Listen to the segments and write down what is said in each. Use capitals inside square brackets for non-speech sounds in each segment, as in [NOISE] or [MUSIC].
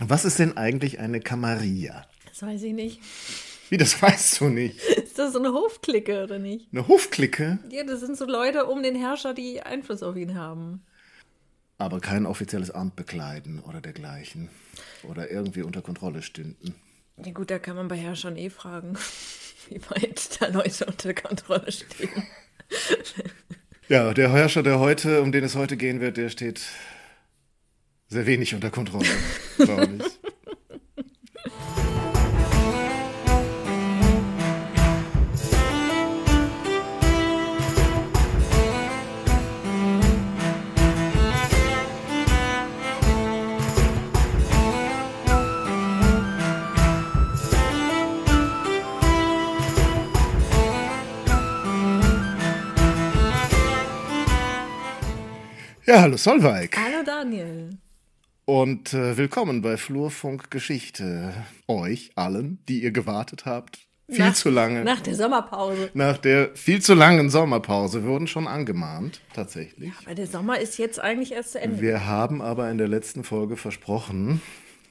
Was ist denn eigentlich eine Camarilla? Das weiß ich nicht. Wie, das weißt du nicht? [LAUGHS] Ist das so eine Hofklicke oder nicht? Eine Hofklicke? Ja, das sind so Leute um den Herrscher, die Einfluss auf ihn haben. Aber kein offizielles Amt bekleiden oder dergleichen. Oder irgendwie unter Kontrolle stünden. Ja gut, da kann man bei Herrschern eh fragen, [LAUGHS] wie weit da Leute unter Kontrolle stehen. [LAUGHS] Ja, der Herrscher, der heute, um den es heute gehen wird, der steht sehr wenig unter Kontrolle, glaube ich. Ja, hallo Solveig. Hallo Daniel. Und äh, willkommen bei Flurfunk Geschichte. Euch allen, die ihr gewartet habt. Viel Nach- zu lange. Nach der Sommerpause. Nach der viel zu langen Sommerpause wurden schon angemahnt, tatsächlich. Weil der Sommer ist jetzt eigentlich erst zu Ende. Wir haben aber in der letzten Folge versprochen,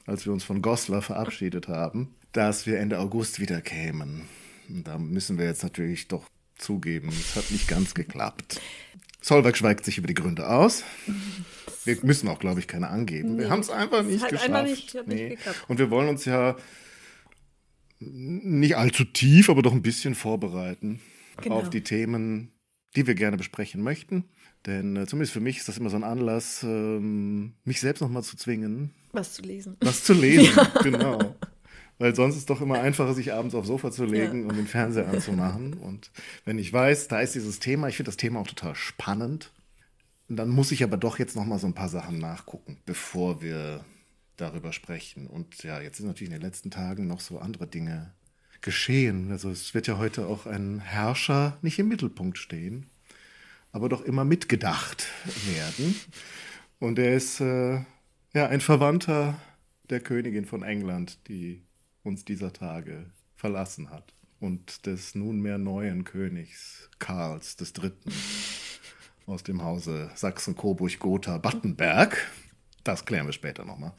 als wir uns von Goslar verabschiedet haben, dass wir Ende August wieder kämen. Und da müssen wir jetzt natürlich doch zugeben, es hat nicht ganz geklappt. Solveig schweigt sich über die Gründe aus. [LAUGHS] Wir müssen auch, glaube ich, keine angeben. Wir haben es einfach nicht hat geschafft. einfach nicht- hat nicht. Und wir wollen uns ja nicht allzu tief, aber doch ein bisschen vorbereiten Genau. auf die Themen, die wir gerne besprechen möchten. Denn äh, zumindest für mich ist das immer so ein Anlass, ähm, mich selbst nochmal zu zwingen, Was zu lesen. was zu lesen. [LAUGHS] Genau. Weil sonst ist es doch immer einfacher, sich abends aufs Sofa zu legen Ja. und den Fernseher anzumachen. Und wenn ich weiß, da ist dieses Thema, ich finde das Thema auch total spannend, dann muss ich aber doch jetzt nochmal so ein paar Sachen nachgucken, bevor wir darüber sprechen. Und ja, jetzt sind natürlich in den letzten Tagen noch so andere Dinge geschehen. Also es wird ja heute auch ein Herrscher nicht im Mittelpunkt stehen, aber doch immer mitgedacht werden. Und er ist äh, ja ein Verwandter der Königin von England, die uns dieser Tage verlassen hat. Und des nunmehr neuen Königs Karls III. Aus dem Hause Sachsen-Coburg-Gotha-Battenberg. Das klären wir später nochmal.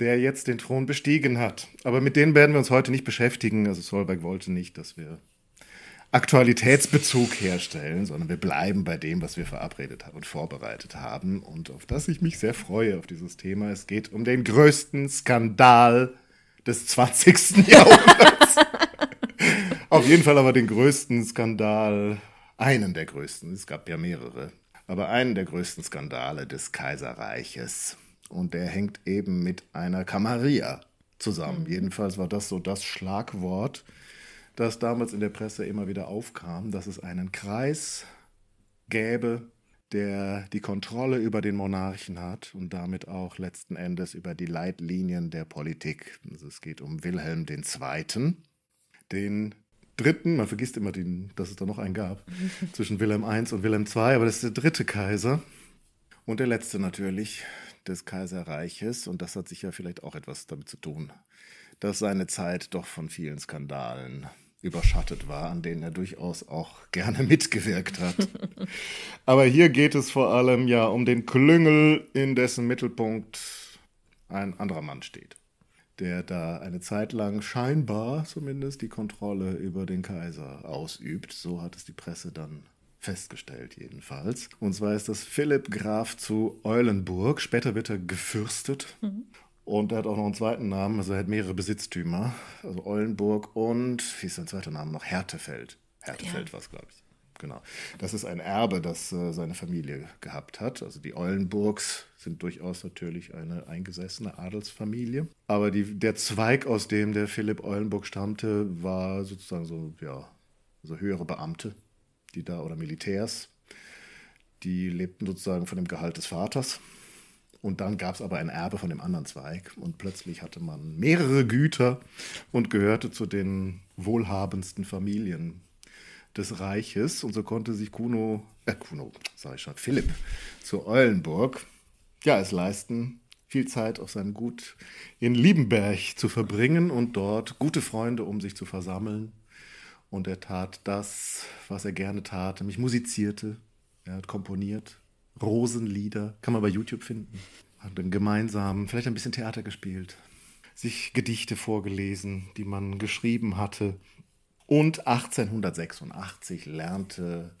Der jetzt den Thron bestiegen hat. Aber mit denen werden wir uns heute nicht beschäftigen. Also Solberg wollte nicht, dass wir Aktualitätsbezug herstellen, sondern wir bleiben bei dem, was wir verabredet haben und vorbereitet haben und auf das ich mich sehr freue auf dieses Thema. Es geht um den größten Skandal des 20. [LAUGHS] Jahrhunderts. auf jeden Fall aber den größten Skandal, einen der größten, es gab ja mehrere, aber einen der größten Skandale des Kaiserreiches. Und der hängt eben mit einer Camarilla zusammen. Jedenfalls war das so das Schlagwort, das damals in der Presse immer wieder aufkam, dass es einen Kreis gäbe, der die Kontrolle über den Monarchen hat und damit auch letzten Endes über die Leitlinien der Politik. Also es geht um Wilhelm II., den dritten, man vergisst immer, den, dass es da noch einen gab, [LAUGHS] zwischen Wilhelm I und Wilhelm II, aber das ist der dritte Kaiser. Und der letzte natürlich des Kaiserreiches. Und das hat sicher vielleicht auch etwas damit zu tun, dass seine Zeit doch von vielen Skandalen überschattet war, an denen er durchaus auch gerne [LAUGHS] mitgewirkt hat. [LAUGHS] Aber hier geht es vor allem ja um den Klüngel, in dessen Mittelpunkt ein anderer Mann steht, der da eine Zeit lang scheinbar zumindest die Kontrolle über den Kaiser ausübt. So hat es die Presse dann festgestellt jedenfalls. Und zwar ist das Philipp Graf zu Eulenburg. Später wird er gefürstet. Und er hat auch noch einen zweiten Namen, also er hat mehrere Besitztümer. Also Eulenburg und, wie ist sein zweiter Name noch? Härtefeld. Härtefeld Ja. war es, glaube ich. Genau. Das ist ein Erbe, das äh, seine Familie gehabt hat. Also die Eulenburgs sind durchaus natürlich eine eingesessene Adelsfamilie. Aber die, der Zweig, aus dem der Philipp Eulenburg stammte, war sozusagen so, ja, so höhere Beamte, die da, oder Militärs, die lebten sozusagen von dem Gehalt des Vaters. Und dann gab es aber ein Erbe von dem anderen Zweig. Und plötzlich hatte man mehrere Güter und gehörte zu den wohlhabendsten Familien des Reiches. Und so konnte sich Kuno, äh, Kuno, sag ich schon, Philipp zu Eulenburg, ja, es leisten, viel Zeit auf seinem Gut in Liebenberg zu verbringen und dort gute Freunde um sich zu versammeln. Und er tat das, was er gerne tat, nämlich musizierte. Er hat komponiert, Rosenlieder, kann man bei YouTube finden. Hat dann gemeinsam vielleicht ein bisschen Theater gespielt. sich Gedichte vorgelesen, die man geschrieben hatte. Und 1886 lernte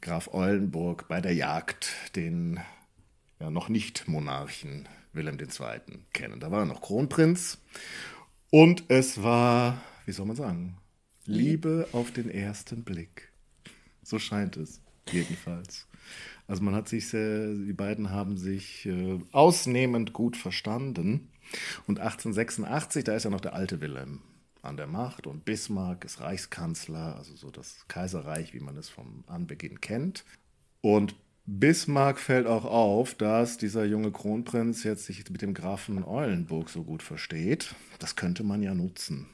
Graf Eulenburg bei der Jagd den ja, noch nicht Monarchen Wilhelm II. kennen. Da war er noch Kronprinz und es war, wie soll man sagen, Liebe auf den ersten Blick. So scheint es jedenfalls. Also man hat sich, sehr, die beiden haben sich äh, ausnehmend gut verstanden. Und 1886, da ist ja noch der alte Wilhelm an der Macht und Bismarck ist Reichskanzler, also so das Kaiserreich, wie man es vom Anbeginn kennt. Und Bismarck fällt auch auf, dass dieser junge Kronprinz jetzt sich mit dem Grafen Eulenburg so gut versteht. Das könnte man ja nutzen.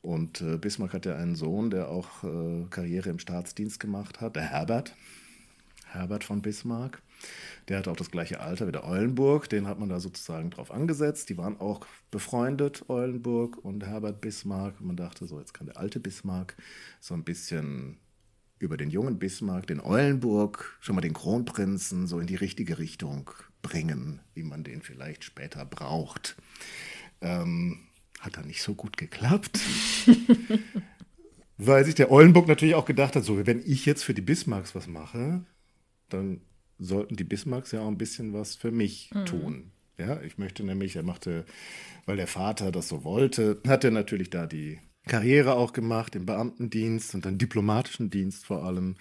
Und äh, Bismarck hat ja einen Sohn, der auch äh, Karriere im Staatsdienst gemacht hat, der Herbert. Herbert von Bismarck. Der hatte auch das gleiche Alter wie der Eulenburg. Den hat man da sozusagen drauf angesetzt. Die waren auch befreundet, Eulenburg und Herbert Bismarck. Und man dachte so, jetzt kann der alte Bismarck so ein bisschen über den jungen Bismarck, den Eulenburg, schon mal den Kronprinzen so in die richtige Richtung bringen, wie man den vielleicht später braucht. Ähm, hat dann nicht so gut geklappt. [LAUGHS] Weil sich der Eulenburg natürlich auch gedacht hat, so, wenn ich jetzt für die Bismarcks was mache, dann sollten die Bismarcks ja auch ein bisschen was für mich mhm. tun. Ja, ich möchte nämlich, er machte, weil der Vater das so wollte, hat er natürlich da die Karriere auch gemacht im Beamtendienst und dann diplomatischen Dienst vor allem.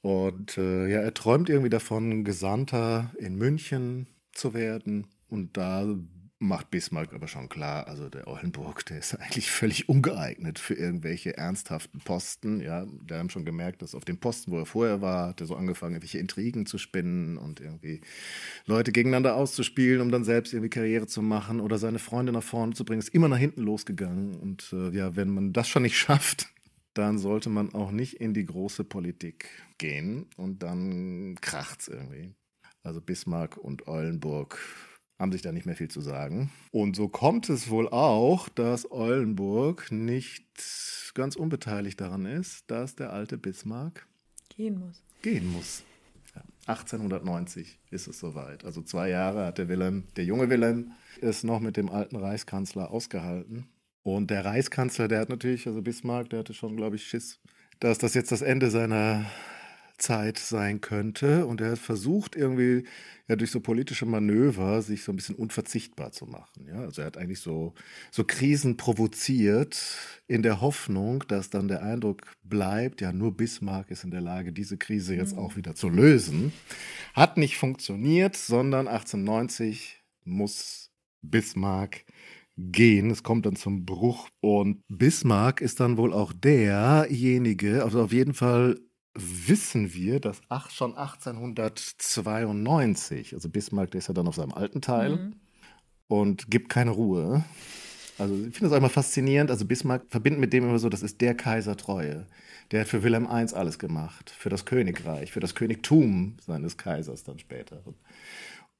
Und äh, ja, er träumt irgendwie davon, Gesandter in München zu werden. Und da macht Bismarck aber schon klar, also der Oldenburg, der ist eigentlich völlig ungeeignet für irgendwelche ernsthaften Posten. Ja, wir haben schon gemerkt, dass auf dem Posten, wo er vorher war, hat er so angefangen, irgendwelche Intrigen zu spinnen und irgendwie Leute gegeneinander auszuspielen, um dann selbst irgendwie Karriere zu machen oder seine Freunde nach vorne zu bringen. Ist immer nach hinten losgegangen. Und äh, ja, wenn man das schon nicht [LAUGHS] schafft, dann sollte man auch nicht in die große Politik gehen und dann kracht's irgendwie. Also Bismarck und Eulenburg haben sich da nicht mehr viel zu sagen. Und so kommt es wohl auch, dass Eulenburg nicht ganz unbeteiligt daran ist, dass der alte Bismarck gehen muss. Gehen muss. Ja, 1890 ist es soweit. Also zwei Jahre hat der Wilhelm, der junge Wilhelm, es noch mit dem alten Reichskanzler ausgehalten. Und der Reichskanzler, der hat natürlich, also Bismarck, der hatte schon, glaube ich, Schiss, dass das jetzt das Ende seiner Zeit sein könnte. Und er hat versucht, irgendwie ja durch so politische Manöver sich so ein bisschen unverzichtbar zu machen. Ja? Also er hat eigentlich so, so Krisen provoziert in der Hoffnung, dass dann der Eindruck bleibt, ja, nur Bismarck ist in der Lage, diese Krise jetzt mhm. auch wieder zu lösen. Hat nicht funktioniert, sondern 1890 muss Bismarck gehen. Es kommt dann zum Bruch. Und Bismarck ist dann wohl auch derjenige, also auf jeden Fall wissen wir, dass ach, schon 1892, also Bismarck, der ist ja dann auf seinem alten Teil mhm. und gibt keine Ruhe. Also ich finde das auch immer faszinierend. Also Bismarck verbindet mit dem immer so, das ist der Kaisertreue. Der hat für Wilhelm I alles gemacht, für das Königreich, für das Königtum seines Kaisers dann später.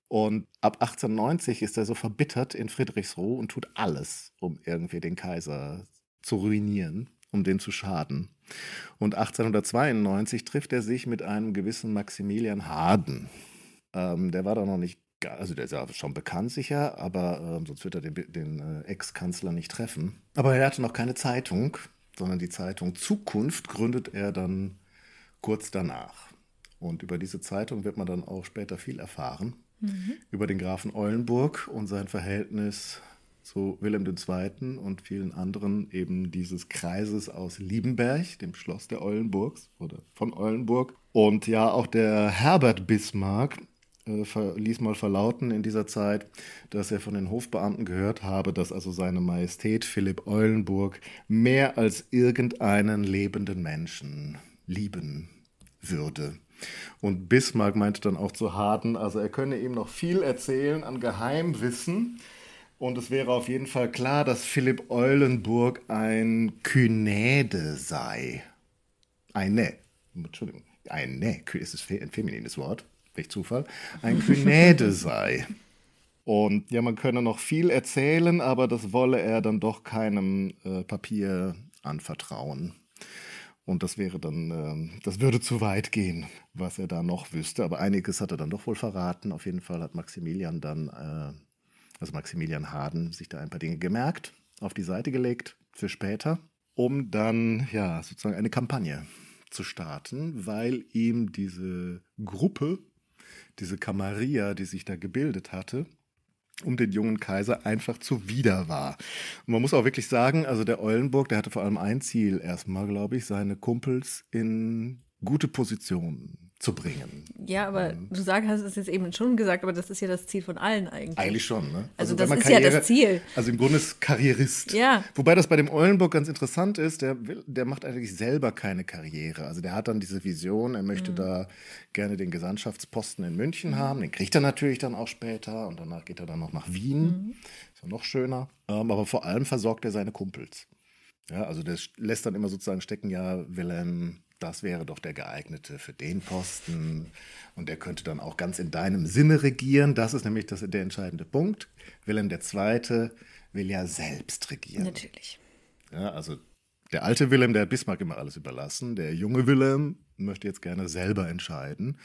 Und ab 1890 ist er so verbittert in Friedrichsruh und tut alles, um irgendwie den Kaiser zu ruinieren, um den zu schaden. Und 1892 trifft er sich mit einem gewissen Maximilian Harden. Ähm, der war da noch nicht, also der ist ja schon bekannt sicher, aber ähm, sonst wird er den, den äh, Ex-Kanzler nicht treffen. Aber er hatte noch keine Zeitung, sondern die Zeitung Zukunft gründet er dann kurz danach. Und über diese Zeitung wird man dann auch später viel erfahren. Mhm. Über den Grafen Eulenburg und sein Verhältnis zu Wilhelm II. und vielen anderen eben dieses Kreises aus Liebenberg, dem Schloss der Eulenburgs oder von Eulenburg. Und ja, auch der Herbert Bismarck äh, ließ mal verlauten in dieser Zeit, dass er von den Hofbeamten gehört habe, dass also seine Majestät Philipp Eulenburg mehr als irgendeinen lebenden Menschen lieben würde. Und Bismarck meinte dann auch zu Harden, also er könne ihm noch viel erzählen an Geheimwissen, und es wäre auf jeden Fall klar, dass Philipp Eulenburg ein Kynäde sei. Eine. Entschuldigung. Eine. Es ist ein feminines Wort. Welch Zufall. Ein Kynäde [LAUGHS] sei. Und ja, man könne noch viel erzählen, aber das wolle er dann doch keinem äh, Papier anvertrauen. Und das wäre dann, äh, das würde zu weit gehen, was er da noch wüsste. Aber einiges hat er dann doch wohl verraten. Auf jeden Fall hat Maximilian dann äh, also Maximilian Harden, sich da ein paar Dinge gemerkt, auf die Seite gelegt für später, um dann ja sozusagen eine Kampagne zu starten, weil ihm diese Gruppe, diese Camarilla, die sich da gebildet hatte, um den jungen Kaiser einfach zuwider war. Und man muss auch wirklich sagen, also der Eulenburg, der hatte vor allem ein Ziel erstmal, glaube ich, seine Kumpels in gute Positionen zu bringen. Ja, aber ähm, du sag, hast es jetzt eben schon gesagt, aber das ist ja das Ziel von allen eigentlich. Eigentlich schon, ne? Also, also das ist Karriere, ja das Ziel. Also im Grunde ist Karrierist. Ja. Wobei das bei dem Eulenburg ganz interessant ist, der, will, der macht eigentlich selber keine Karriere. Also der hat dann diese Vision, er möchte mhm. da gerne den Gesandtschaftsposten in München mhm. haben. Den kriegt er natürlich dann auch später und danach geht er dann noch nach Wien. Mhm. Ist ja noch schöner. Ähm, aber vor allem versorgt er seine Kumpels. Ja, also der lässt dann immer sozusagen stecken, ja, Wilhelm das wäre doch der geeignete für den Posten und der könnte dann auch ganz in deinem Sinne regieren. Das ist nämlich das, der entscheidende Punkt. Wilhelm II. will ja selbst regieren. Natürlich. Ja, also der alte Wilhelm, der hat Bismarck immer alles überlassen. Der junge Wilhelm möchte jetzt gerne selber entscheiden.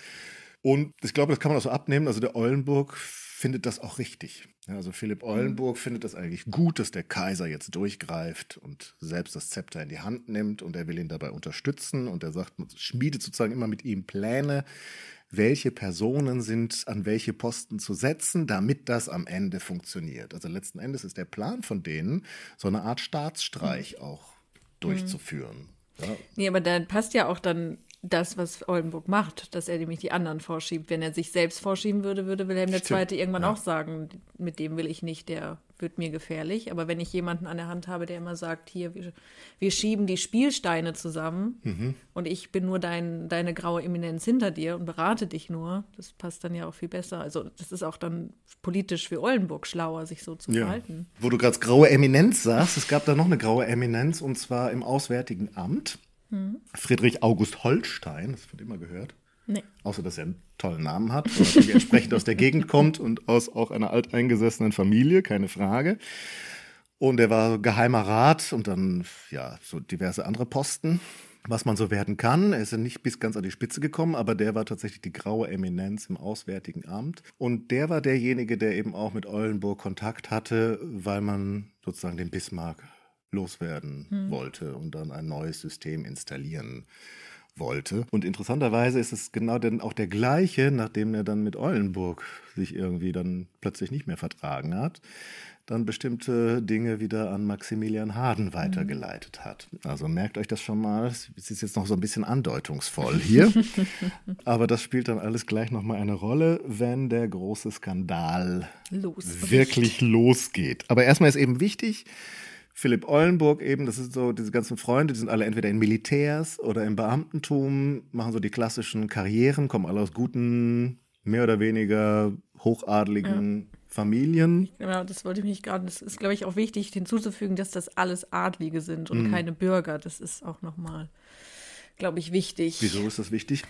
Und ich glaube, das kann man auch so abnehmen. Also der Eulenburg findet das auch richtig. Also Philipp Eulenburg mhm. findet das eigentlich gut, dass der Kaiser jetzt durchgreift und selbst das Zepter in die Hand nimmt und er will ihn dabei unterstützen und er sagt, man schmiedet sozusagen immer mit ihm Pläne, welche Personen sind an welche Posten zu setzen, damit das am Ende funktioniert. Also letzten Endes ist der Plan von denen, so eine Art Staatsstreich mhm. auch durchzuführen. Ja. Nee, aber da passt ja auch dann das, was Oldenburg macht, dass er nämlich die anderen vorschiebt. Wenn er sich selbst vorschieben würde, würde Wilhelm II. irgendwann ja. auch sagen, mit dem will ich nicht, der wird mir gefährlich. Aber wenn ich jemanden an der Hand habe, der immer sagt, hier, wir, wir schieben die Spielsteine zusammen mhm. und ich bin nur dein, deine graue Eminenz hinter dir und berate dich nur, das passt dann ja auch viel besser. Also das ist auch dann politisch für Oldenburg schlauer, sich so zu ja. verhalten. Wo du gerade graue Eminenz sagst, es gab da noch eine graue Eminenz und zwar im Auswärtigen Amt. Mhm. Friedrich August Holstein, das wird immer gehört. Nee. Außer, dass er einen tollen Namen hat und natürlich entsprechend aus der Gegend kommt und aus auch einer alteingesessenen Familie, keine Frage. Und er war geheimer Rat und dann, ja, so diverse andere Posten, was man so werden kann. Er ist ja nicht bis ganz an die Spitze gekommen, aber der war tatsächlich die graue Eminenz im Auswärtigen Amt. Und der war derjenige, der eben auch mit Eulenburg Kontakt hatte, weil man sozusagen den Bismarck loswerden hm. wollte und dann ein neues System installieren wollte. Und interessanterweise ist es genau dann auch der gleiche, nachdem er dann mit Eulenburg sich irgendwie dann plötzlich nicht mehr vertragen hat, dann bestimmte Dinge wieder an Maximilian Harden hm. weitergeleitet hat. Also merkt euch das schon mal. Es ist jetzt noch so ein bisschen andeutungsvoll hier. [LAUGHS] Aber das spielt dann alles gleich nochmal eine Rolle, wenn der große Skandal Losbricht. wirklich losgeht. Aber erstmal ist eben wichtig, Philipp Eulenburg eben, das sind so diese ganzen Freunde, die sind alle entweder in Militärs oder im Beamtentum, machen so die klassischen Karrieren, kommen alle aus guten, mehr oder weniger hochadligen ja. Familien. Genau, das wollte ich mich gerade, das ist, glaube ich, auch wichtig hinzuzufügen, dass das alles Adlige sind und mhm. keine Bürger. Das ist auch nochmal, glaube ich, wichtig. Wieso ist das wichtig?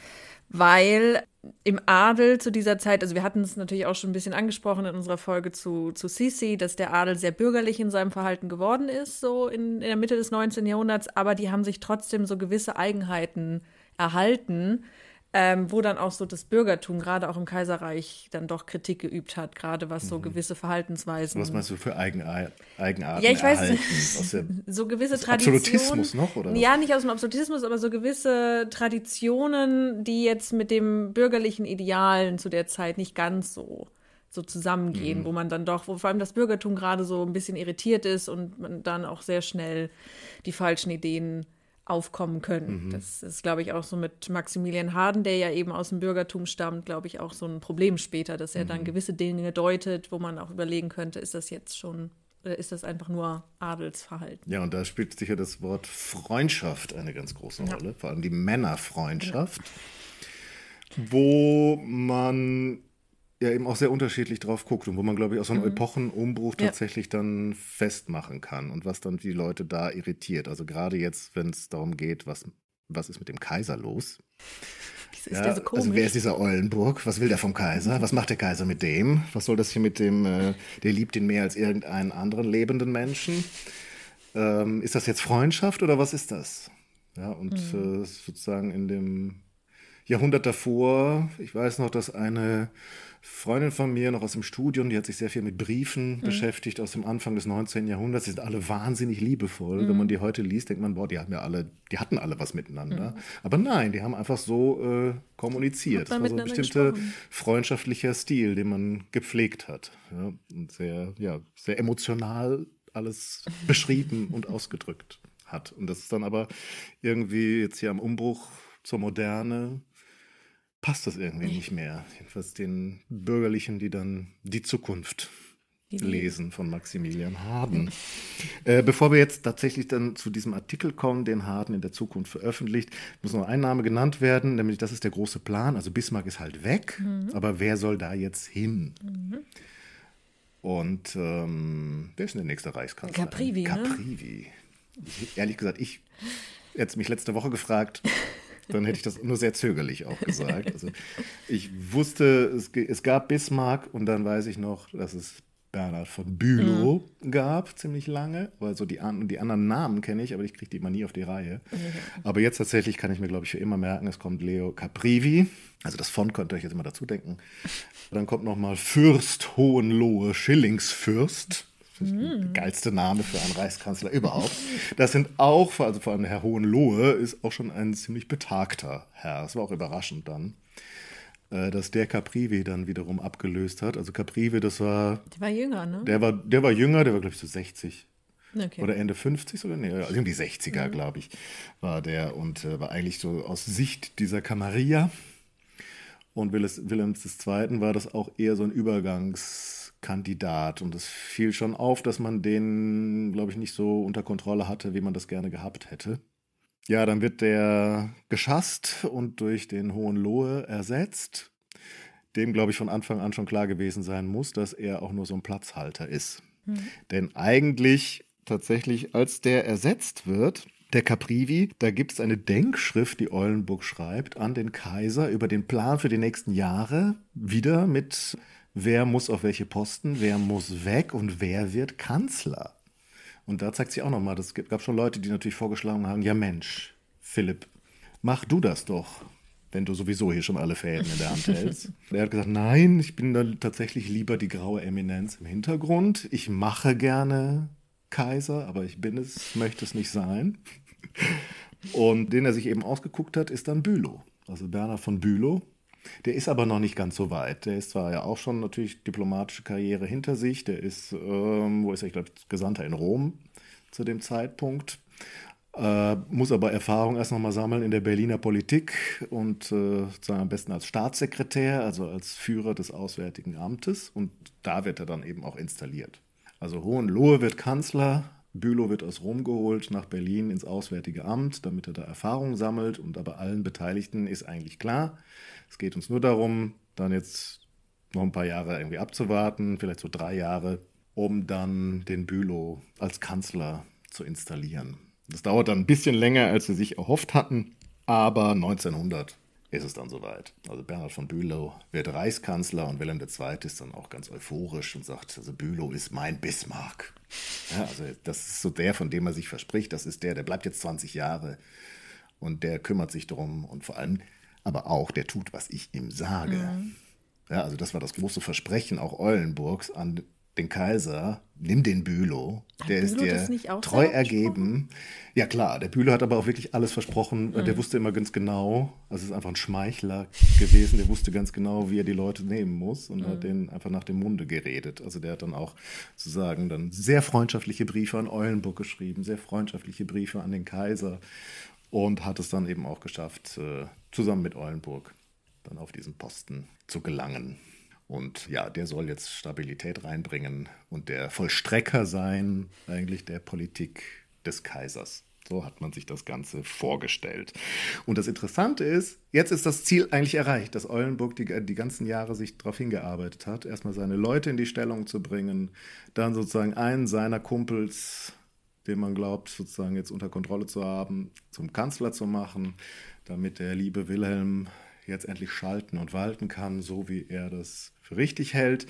weil im Adel zu dieser Zeit, also wir hatten es natürlich auch schon ein bisschen angesprochen in unserer Folge zu, zu Sisi, dass der Adel sehr bürgerlich in seinem Verhalten geworden ist, so in, in der Mitte des 19. Jahrhunderts, aber die haben sich trotzdem so gewisse Eigenheiten erhalten, ähm, wo dann auch so das Bürgertum, gerade auch im Kaiserreich, dann doch Kritik geübt hat, gerade was so mhm. gewisse Verhaltensweisen. Was meinst du für Eigenar Eigenarten? Ja, ich weiß, so gewisse Traditionen. Absolutismus noch, oder? Ja, nicht aus dem Absolutismus, aber so gewisse Traditionen, die jetzt mit dem bürgerlichen Idealen zu der Zeit nicht ganz so so zusammengehen, mhm. wo man dann doch, wo vor allem das Bürgertum gerade so ein bisschen irritiert ist und man dann auch sehr schnell die falschen Ideen aufkommen können. Mhm. Das ist, glaube ich, auch so mit Maximilian Harden, der ja eben aus dem Bürgertum stammt, glaube ich, auch so ein Problem später, dass er mhm. dann gewisse Dinge deutet, wo man auch überlegen könnte, ist das jetzt schon oder ist das einfach nur Adelsverhalten? Ja, und da spielt sicher das Wort Freundschaft eine ganz große Rolle, ja. vor allem die Männerfreundschaft, ja. wo man ja eben auch sehr unterschiedlich drauf guckt und wo man, glaube ich, auch so einen mhm. Epochenumbruch ja. tatsächlich dann festmachen kann und was dann die Leute da irritiert. Also gerade jetzt, wenn es darum geht, was, was ist mit dem Kaiser los? Wieso ist ja, so Also wer ist dieser Eulenburg? Was will der vom Kaiser? Was macht der Kaiser mit dem? Was soll das hier mit dem, äh, der liebt ihn mehr als irgendeinen anderen lebenden Menschen? Ähm, ist das jetzt Freundschaft oder was ist das? Ja, und mhm. äh, sozusagen in dem Jahrhundert davor, ich weiß noch, dass eine Freundin von mir noch aus dem Studium, die hat sich sehr viel mit Briefen mhm. beschäftigt aus dem Anfang des 19. Jahrhunderts. Die sind alle wahnsinnig liebevoll. Mhm. Wenn man die heute liest, denkt man, boah, die hatten ja alle, die hatten alle was miteinander. Mhm. Aber nein, die haben einfach so äh, kommuniziert. Das war so ein bestimmter freundschaftlicher Stil, den man gepflegt hat. Ja, und sehr, ja, sehr emotional alles beschrieben und ausgedrückt hat. Und das ist dann aber irgendwie jetzt hier am Umbruch zur Moderne passt das irgendwie nicht mehr. Jedenfalls den Bürgerlichen, die dann die Zukunft lesen von Maximilian Harden. äh, bevor wir jetzt tatsächlich dann zu diesem Artikel kommen, den Harden in der Zukunft veröffentlicht, muss noch ein Name genannt werden, nämlich das ist der große Plan. Also Bismarck ist halt weg, mhm. aber wer soll da jetzt hin? Mhm. Und ähm, wer ist denn der nächste Reichskanzler? Caprivi. Caprivi. Ne? ehrlich gesagt, ich hätte mich letzte Woche gefragt, dann hätte ich das nur sehr zögerlich auch [LAUGHS] gesagt. Also ich wusste, es, es gab Bismarck und dann weiß ich noch, dass es Bernhard von Bülow mhm. gab, ziemlich lange. Also die, die anderen Namen kenne ich, aber ich kriege die immer nie auf die Reihe. Mhm. Aber jetzt tatsächlich kann ich mir, glaube ich, für immer merken, es kommt Leo Caprivi. Also das Font könnt ihr euch jetzt immer dazu denken. Dann kommt nochmal Fürst Hohenlohe Schillingsfürst. Mhm. Der geilste Name für einen Reichskanzler überhaupt. Das sind auch, also vor allem Herr Hohenlohe ist auch schon ein ziemlich betagter Herr. Das war auch überraschend dann, äh, dass der Caprivi dann wiederum abgelöst hat. Also Caprivi, das war. Der war jünger, ne? Der war, der war jünger, der war, glaube ich, so 60. Okay. Oder Ende 50 oder nee, also irgendwie 60er, mhm. glaube ich, war der und äh, war eigentlich so aus Sicht dieser Camarilla und Wilhelms II. war das auch eher so ein Übergangs- Kandidat. Und es fiel schon auf, dass man den, glaube ich, nicht so unter Kontrolle hatte, wie man das gerne gehabt hätte. Ja, dann wird der geschasst und durch den Hohen Lohe ersetzt, dem, glaube ich, von Anfang an schon klar gewesen sein muss, dass er auch nur so ein Platzhalter ist. Mhm. Denn eigentlich, tatsächlich, als der ersetzt wird, der Caprivi, da gibt es eine Denkschrift, die Eulenburg schreibt, an den Kaiser über den Plan für die nächsten Jahre, wieder mit wer muss auf welche Posten, wer muss weg und wer wird Kanzler. Und da zeigt sich auch nochmal, es gab schon Leute, die natürlich vorgeschlagen haben, ja Mensch, Philipp, mach du das doch, wenn du sowieso hier schon alle Fäden in der Hand [LAUGHS] hältst. er hat gesagt, nein, ich bin dann tatsächlich lieber die graue Eminenz im Hintergrund. Ich mache gerne Kaiser, aber ich bin es, möchte es nicht sein. Und den er sich eben ausgeguckt hat, ist dann Bülow. Also Bernhard von Bülow, der ist aber noch nicht ganz so weit. Der ist zwar ja auch schon natürlich diplomatische Karriere hinter sich. Der ist, ähm, wo ist er? Ich glaube, Gesandter in Rom zu dem Zeitpunkt. Äh, muss aber Erfahrung erst nochmal sammeln in der Berliner Politik und äh, am besten als Staatssekretär, also als Führer des Auswärtigen Amtes. Und da wird er dann eben auch installiert. Also Hohenlohe wird Kanzler, Bülow wird aus Rom geholt nach Berlin ins Auswärtige Amt, damit er da Erfahrung sammelt. Und aber allen Beteiligten ist eigentlich klar, es geht uns nur darum, dann jetzt noch ein paar Jahre irgendwie abzuwarten, vielleicht so drei Jahre, um dann den Bülow als Kanzler zu installieren. Das dauert dann ein bisschen länger, als sie sich erhofft hatten, aber 1900 ist es dann soweit. Also Bernhard von Bülow wird Reichskanzler und Wilhelm II. ist dann auch ganz euphorisch und sagt, also Bülow ist mein Bismarck. Ja, also das ist so der, von dem er sich verspricht, das ist der, der bleibt jetzt 20 Jahre und der kümmert sich darum und vor allem aber auch der tut, was ich ihm sage. Mhm. Ja, also das war das große Versprechen auch Eulenburgs an den Kaiser, nimm den Bülow, der Bülow ist dir treu ergeben. Ja klar, der Bülow hat aber auch wirklich alles versprochen. Mhm. Der wusste immer ganz genau, also es ist einfach ein Schmeichler gewesen, der wusste ganz genau, wie er die Leute nehmen muss und mhm. hat denen einfach nach dem Munde geredet. Also der hat dann auch sozusagen dann sehr freundschaftliche Briefe an Eulenburg geschrieben, sehr freundschaftliche Briefe an den Kaiser und hat es dann eben auch geschafft, äh, zusammen mit Eulenburg dann auf diesen Posten zu gelangen. Und ja, der soll jetzt Stabilität reinbringen und der Vollstrecker sein, eigentlich der Politik des Kaisers. So hat man sich das Ganze vorgestellt. Und das Interessante ist, jetzt ist das Ziel eigentlich erreicht, dass Eulenburg die, die ganzen Jahre sich darauf hingearbeitet hat, erstmal seine Leute in die Stellung zu bringen, dann sozusagen einen seiner Kumpels den man glaubt, sozusagen jetzt unter Kontrolle zu haben, zum Kanzler zu machen, damit der liebe Wilhelm jetzt endlich schalten und walten kann, so wie er das für richtig hält.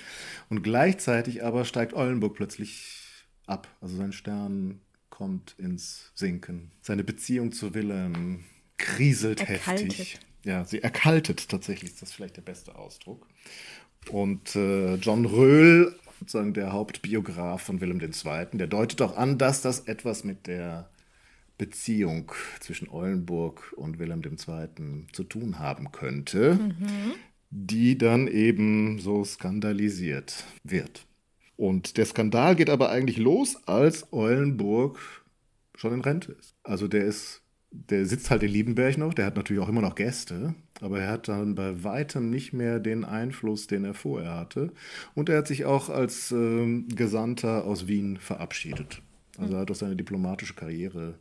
Und gleichzeitig aber steigt Eulenburg plötzlich ab. Also sein Stern kommt ins Sinken. Seine Beziehung zu Wilhelm kriselt Erkaltet. heftig. ja, sie erkaltet tatsächlich, ist das vielleicht der beste Ausdruck. Und äh, John Röhl, sozusagen der Hauptbiograf von Wilhelm II., der deutet auch an, dass das etwas mit der Beziehung zwischen Eulenburg und Wilhelm II. zu tun haben könnte, mhm. die dann eben so skandalisiert wird. Und der Skandal geht aber eigentlich los, als Eulenburg schon in Rente ist. Also der ist, der sitzt halt in Liebenberg noch, der hat natürlich auch immer noch Gäste, aber er hat dann bei weitem nicht mehr den Einfluss, den er vorher hatte. Und er hat sich auch als äh, Gesandter aus Wien verabschiedet. Also er hat auch seine diplomatische Karriere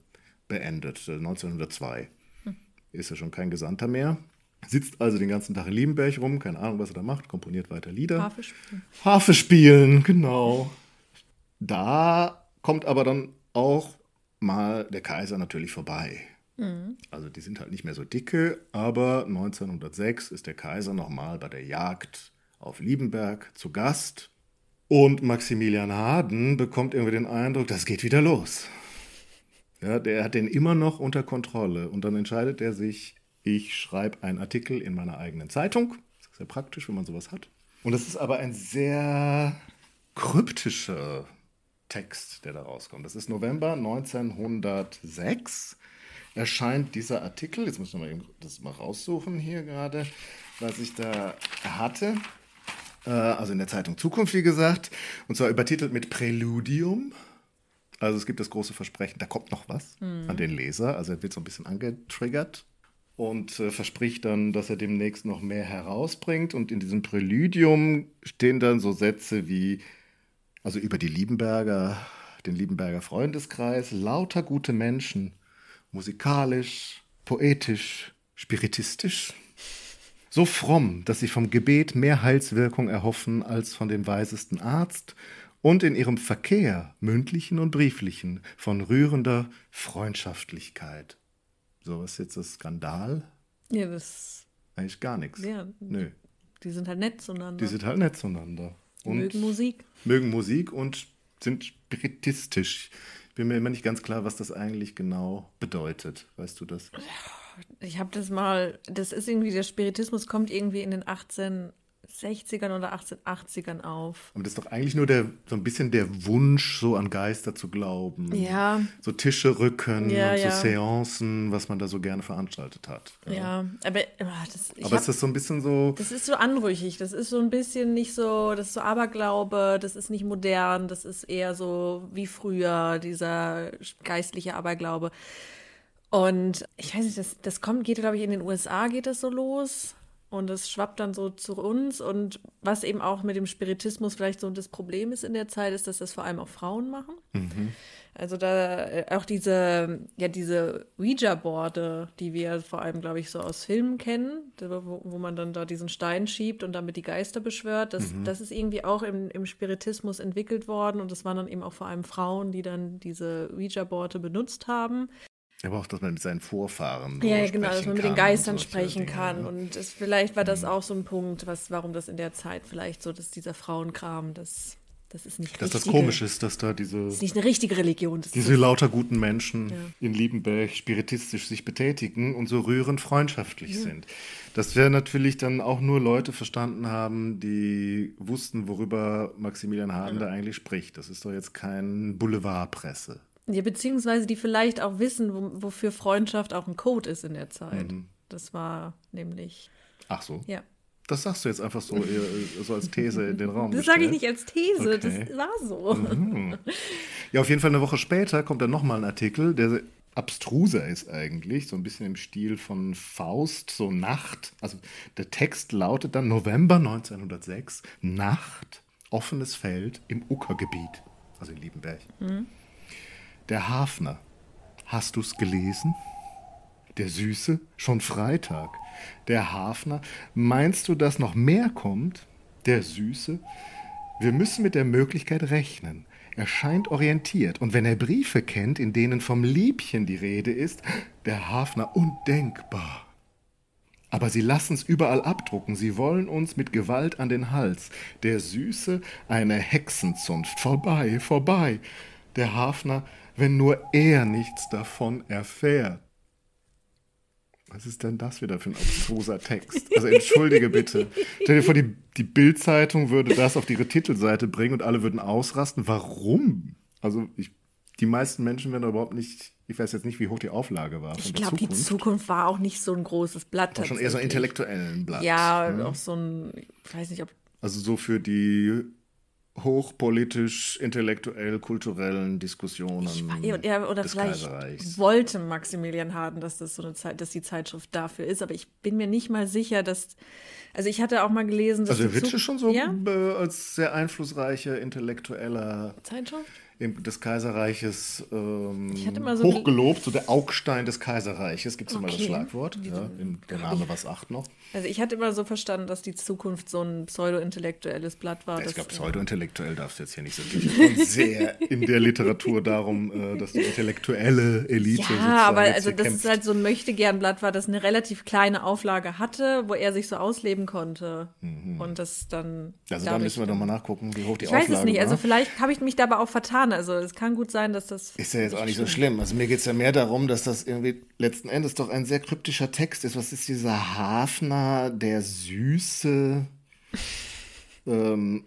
beendet. 1902 hm. ist er schon kein Gesandter mehr. Sitzt also den ganzen Tag in Liebenberg rum, keine Ahnung, was er da macht, komponiert weiter Lieder. Harfe spielen. Harfe spielen, genau. Da kommt aber dann auch mal der Kaiser natürlich vorbei. Mhm. Also die sind halt nicht mehr so dicke, aber 1906 ist der Kaiser nochmal bei der Jagd auf Liebenberg zu Gast. Und Maximilian Harden bekommt irgendwie den Eindruck, das geht wieder los. Ja, der hat den immer noch unter Kontrolle. Und dann entscheidet er sich, ich schreibe einen Artikel in meiner eigenen Zeitung. Das ist sehr praktisch, wenn man sowas hat. Und das ist aber ein sehr kryptischer Text, der da rauskommt. Das ist November 1906 erscheint dieser Artikel. Jetzt muss ich mal das mal raussuchen hier gerade, was ich da hatte. Äh, also in der Zeitung Zukunft, wie gesagt. Und zwar übertitelt mit Präludium. Also es gibt das große Versprechen, da kommt noch was mhm. an den Leser. Also er wird so ein bisschen angetriggert und äh, verspricht dann, dass er demnächst noch mehr herausbringt. Und in diesem Präludium stehen dann so Sätze wie, also über die Liebenberger, den Liebenberger Freundeskreis, lauter gute Menschen, musikalisch, poetisch, spiritistisch. So fromm, dass sie vom Gebet mehr Heilswirkung erhoffen als von dem weisesten Arzt und in ihrem Verkehr, mündlichen und brieflichen, von rührender Freundschaftlichkeit. So, was ist jetzt das Skandal? Ja, das. Eigentlich gar nichts. Ja, Nö. Die sind halt nett zueinander. Die sind halt nett zueinander. Und mögen Musik. Mögen Musik und sind spiritistisch. Bin mir immer nicht ganz klar, was das eigentlich genau bedeutet. Weißt du das? Ich habe das mal, das ist irgendwie, der Spiritismus kommt irgendwie in den 18 60ern oder 1880ern auf. Aber das ist doch eigentlich nur der, so ein bisschen der Wunsch, so an Geister zu glauben. Ja. So Tische rücken ja, und so ja. Seancen, was man da so gerne veranstaltet hat. Ja, ja aber ah, das, Aber hab, ist das so ein bisschen so. Das ist so anrüchig. Das ist so ein bisschen nicht so, das ist so Aberglaube, das ist nicht modern, das ist eher so wie früher, dieser geistliche Aberglaube. Und ich weiß nicht, das, das kommt, geht, glaube ich, in den USA geht das so los. Und es schwappt dann so zu uns. Und was eben auch mit dem Spiritismus vielleicht so das Problem ist in der Zeit, ist, dass das vor allem auch Frauen machen. Mhm. Also da äh, auch diese, ja, diese Ouija-Borde, die wir vor allem, glaube ich, so aus Filmen kennen, wo, wo, man dann da diesen Stein schiebt und damit die Geister beschwört, das, mhm. das ist irgendwie auch im, im Spiritismus entwickelt worden. Und das waren dann eben auch vor allem Frauen, die dann diese Ouija-Borde benutzt haben. Aber auch, dass man mit seinen Vorfahren. Ja, ja genau, dass man mit den Geistern sprechen kann. Und es, vielleicht war das mhm. auch so ein Punkt, was, warum das in der Zeit vielleicht so, dass dieser Frauenkram, das, das ist nicht Dass richtige, das komisch ist, dass da diese. Das ist nicht eine richtige Religion. diese lauter guten Menschen ja. in Liebenberg spiritistisch sich betätigen und so rührend freundschaftlich ja. sind. Das wäre natürlich dann auch nur Leute verstanden haben, die wussten, worüber Maximilian Harden ja. da eigentlich spricht. Das ist doch jetzt kein Boulevardpresse. Ja, beziehungsweise die vielleicht auch wissen, wo, wofür Freundschaft auch ein Code ist in der Zeit. Mhm. Das war nämlich. Ach so. Ja. Das sagst du jetzt einfach so, so als These in den Raum. Das sage ich nicht als These, okay. das war so. Mhm. Ja, auf jeden Fall eine Woche später kommt dann nochmal ein Artikel, der abstruser ist eigentlich, so ein bisschen im Stil von Faust, so Nacht. Also der Text lautet dann November 1906, Nacht, offenes Feld im Uckergebiet, also in Liebenberg. Mhm. Der Hafner. Hast du's gelesen? Der Süße? Schon Freitag. Der Hafner. Meinst du, dass noch mehr kommt? Der Süße? Wir müssen mit der Möglichkeit rechnen. Er scheint orientiert. Und wenn er Briefe kennt, in denen vom Liebchen die Rede ist, der Hafner undenkbar. Aber sie lassen's überall abdrucken, sie wollen uns mit Gewalt an den Hals. Der Süße, eine Hexenzunft, vorbei, vorbei. Der Hafner, wenn nur er nichts davon erfährt. Was ist denn das wieder für ein abstruser Text? Also entschuldige bitte. [LAUGHS] Stell dir vor, die, die Bild-Zeitung würde das auf ihre Titelseite bringen und alle würden ausrasten. Warum? Also ich, die meisten Menschen werden überhaupt nicht, ich weiß jetzt nicht, wie hoch die Auflage war. Ich glaube, die Zukunft war auch nicht so ein großes Blatt. War schon eher so ein intellektuellen Blatt. Ja, ne? auch so ein, ich weiß nicht, ob. Also so für die hochpolitisch, intellektuell, kulturellen Diskussionen. Ich, ja, oder vielleicht wollte Maximilian Harden, dass das so eine Zeit, dass die Zeitschrift dafür ist, aber ich bin mir nicht mal sicher, dass. Also ich hatte auch mal gelesen, dass. Also er wird schon so ja? Äh, als sehr einflussreicher intellektueller Zeitschrift des Kaiserreiches ähm, so hochgelobt, so der Augstein des Kaiserreiches, gibt es okay. immer das Schlagwort. Ja, der Name was acht noch. Also ich hatte immer so verstanden, dass die Zukunft so ein pseudo-intellektuelles Blatt war. Ja, ich glaube, pseudo-intellektuell darfst du jetzt hier nicht so. Es [LAUGHS] sehr in der Literatur darum, äh, dass die intellektuelle Elite. Ja, aber also das ist halt so ein Möchtegern-Blatt war, das eine relativ kleine Auflage hatte, wo er sich so ausleben konnte. Mhm. Und das dann. Also da müssen wir doch mal nachgucken, wie hoch die ich Auflage ist. Ich weiß es nicht. Also war. Also vielleicht habe ich mich dabei auch vertan. Also es kann gut sein, dass das. Ist ja jetzt auch nicht stimmt. so schlimm. Also mir geht es ja mehr darum, dass das irgendwie letzten Endes doch ein sehr kryptischer Text ist. Was ist dieser Hafner? der Süße, ähm,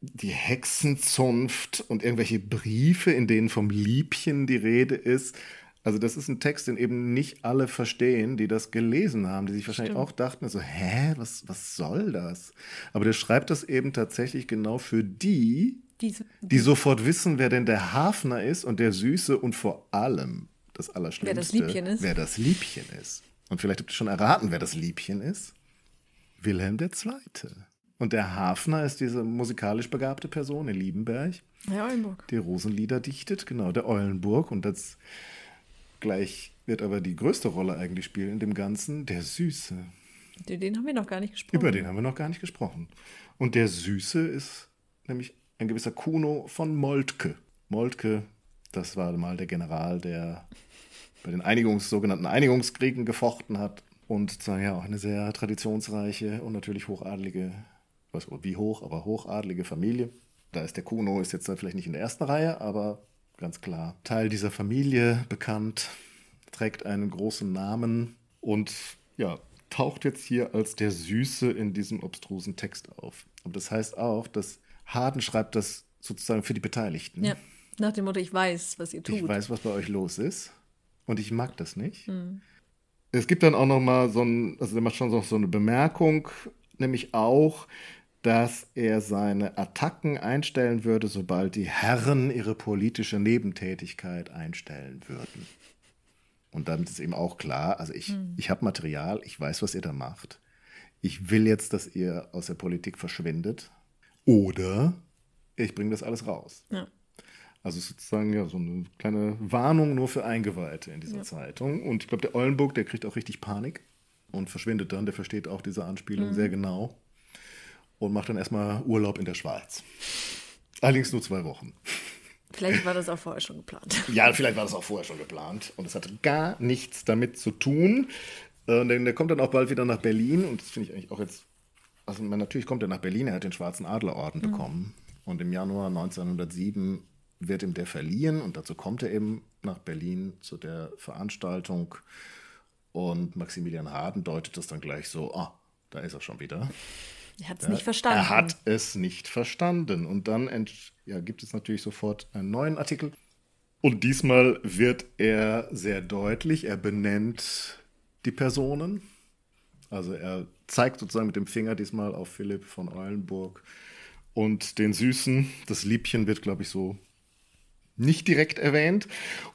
die Hexenzunft und irgendwelche Briefe, in denen vom Liebchen die Rede ist. Also das ist ein Text, den eben nicht alle verstehen, die das gelesen haben, die sich wahrscheinlich Stimmt. auch dachten, so, hä, was, was soll das? Aber der schreibt das eben tatsächlich genau für die, Diese, die sofort wissen, wer denn der Hafner ist und der Süße und vor allem das Allerschlimmste, wer das Liebchen ist. Wer das Liebchen ist. Und vielleicht habt ihr schon erraten, wer das Liebchen ist. Wilhelm II. Und der Hafner ist diese musikalisch begabte Person in Liebenberg. Der Eulenburg. Die Rosenlieder dichtet, genau, der Eulenburg. Und das gleich wird aber die größte Rolle eigentlich spielen in dem Ganzen, der Süße. Den haben wir noch gar nicht gesprochen. Über den haben wir noch gar nicht gesprochen. Und der Süße ist nämlich ein gewisser Kuno von Moltke. Moltke, das war mal der General, der bei den Einigungs, sogenannten Einigungskriegen gefochten hat und ja auch eine sehr traditionsreiche und natürlich hochadlige, weiß wie hoch, aber hochadlige Familie. Da ist der Kuno ist jetzt vielleicht nicht in der ersten Reihe, aber ganz klar Teil dieser Familie, bekannt, trägt einen großen Namen und ja, taucht jetzt hier als der Süße in diesem obstrusen Text auf. Und das heißt auch, dass Harden schreibt das sozusagen für die Beteiligten. Ja, nach dem Motto, ich weiß, was ihr tut. Ich weiß, was bei euch los ist. Und ich mag das nicht. Mhm. Es gibt dann auch noch mal so ein, also der macht schon so eine Bemerkung, nämlich auch, dass er seine Attacken einstellen würde, sobald die Herren ihre politische Nebentätigkeit einstellen würden. Und damit ist eben auch klar, also ich, mhm. ich habe Material, ich weiß, was ihr da macht. Ich will jetzt, dass ihr aus der Politik verschwindet. Oder ich bringe das alles raus. Ja. Also sozusagen ja so eine kleine Warnung nur für Eingeweihte in dieser ja. Zeitung. Und ich glaube, der Eulenburg, der kriegt auch richtig Panik und verschwindet dann. Der versteht auch diese Anspielung mhm. sehr genau und macht dann erstmal Urlaub in der Schweiz. Allerdings nur zwei Wochen. Vielleicht [LAUGHS] war das auch vorher schon geplant. Ja, vielleicht war das auch vorher schon geplant. Und es hatte gar nichts damit zu tun. Äh, denn der kommt dann auch bald wieder nach Berlin. Und das finde ich eigentlich auch jetzt. Also, natürlich kommt er nach Berlin. Er hat den Schwarzen Adlerorden mhm. bekommen. Und im Januar 1907 wird ihm der verliehen und dazu kommt er eben nach Berlin zu der Veranstaltung und Maximilian Harden deutet das dann gleich so, ah, da ist er schon wieder. Er hat es nicht verstanden. Er hat es nicht verstanden. Und dann ja, gibt es natürlich sofort einen neuen Artikel. Und diesmal wird er sehr deutlich, er benennt die Personen. Also er zeigt sozusagen mit dem Finger diesmal auf Philipp von Eulenburg und den Süßen. Das Liebchen wird, glaube ich, so nicht direkt erwähnt.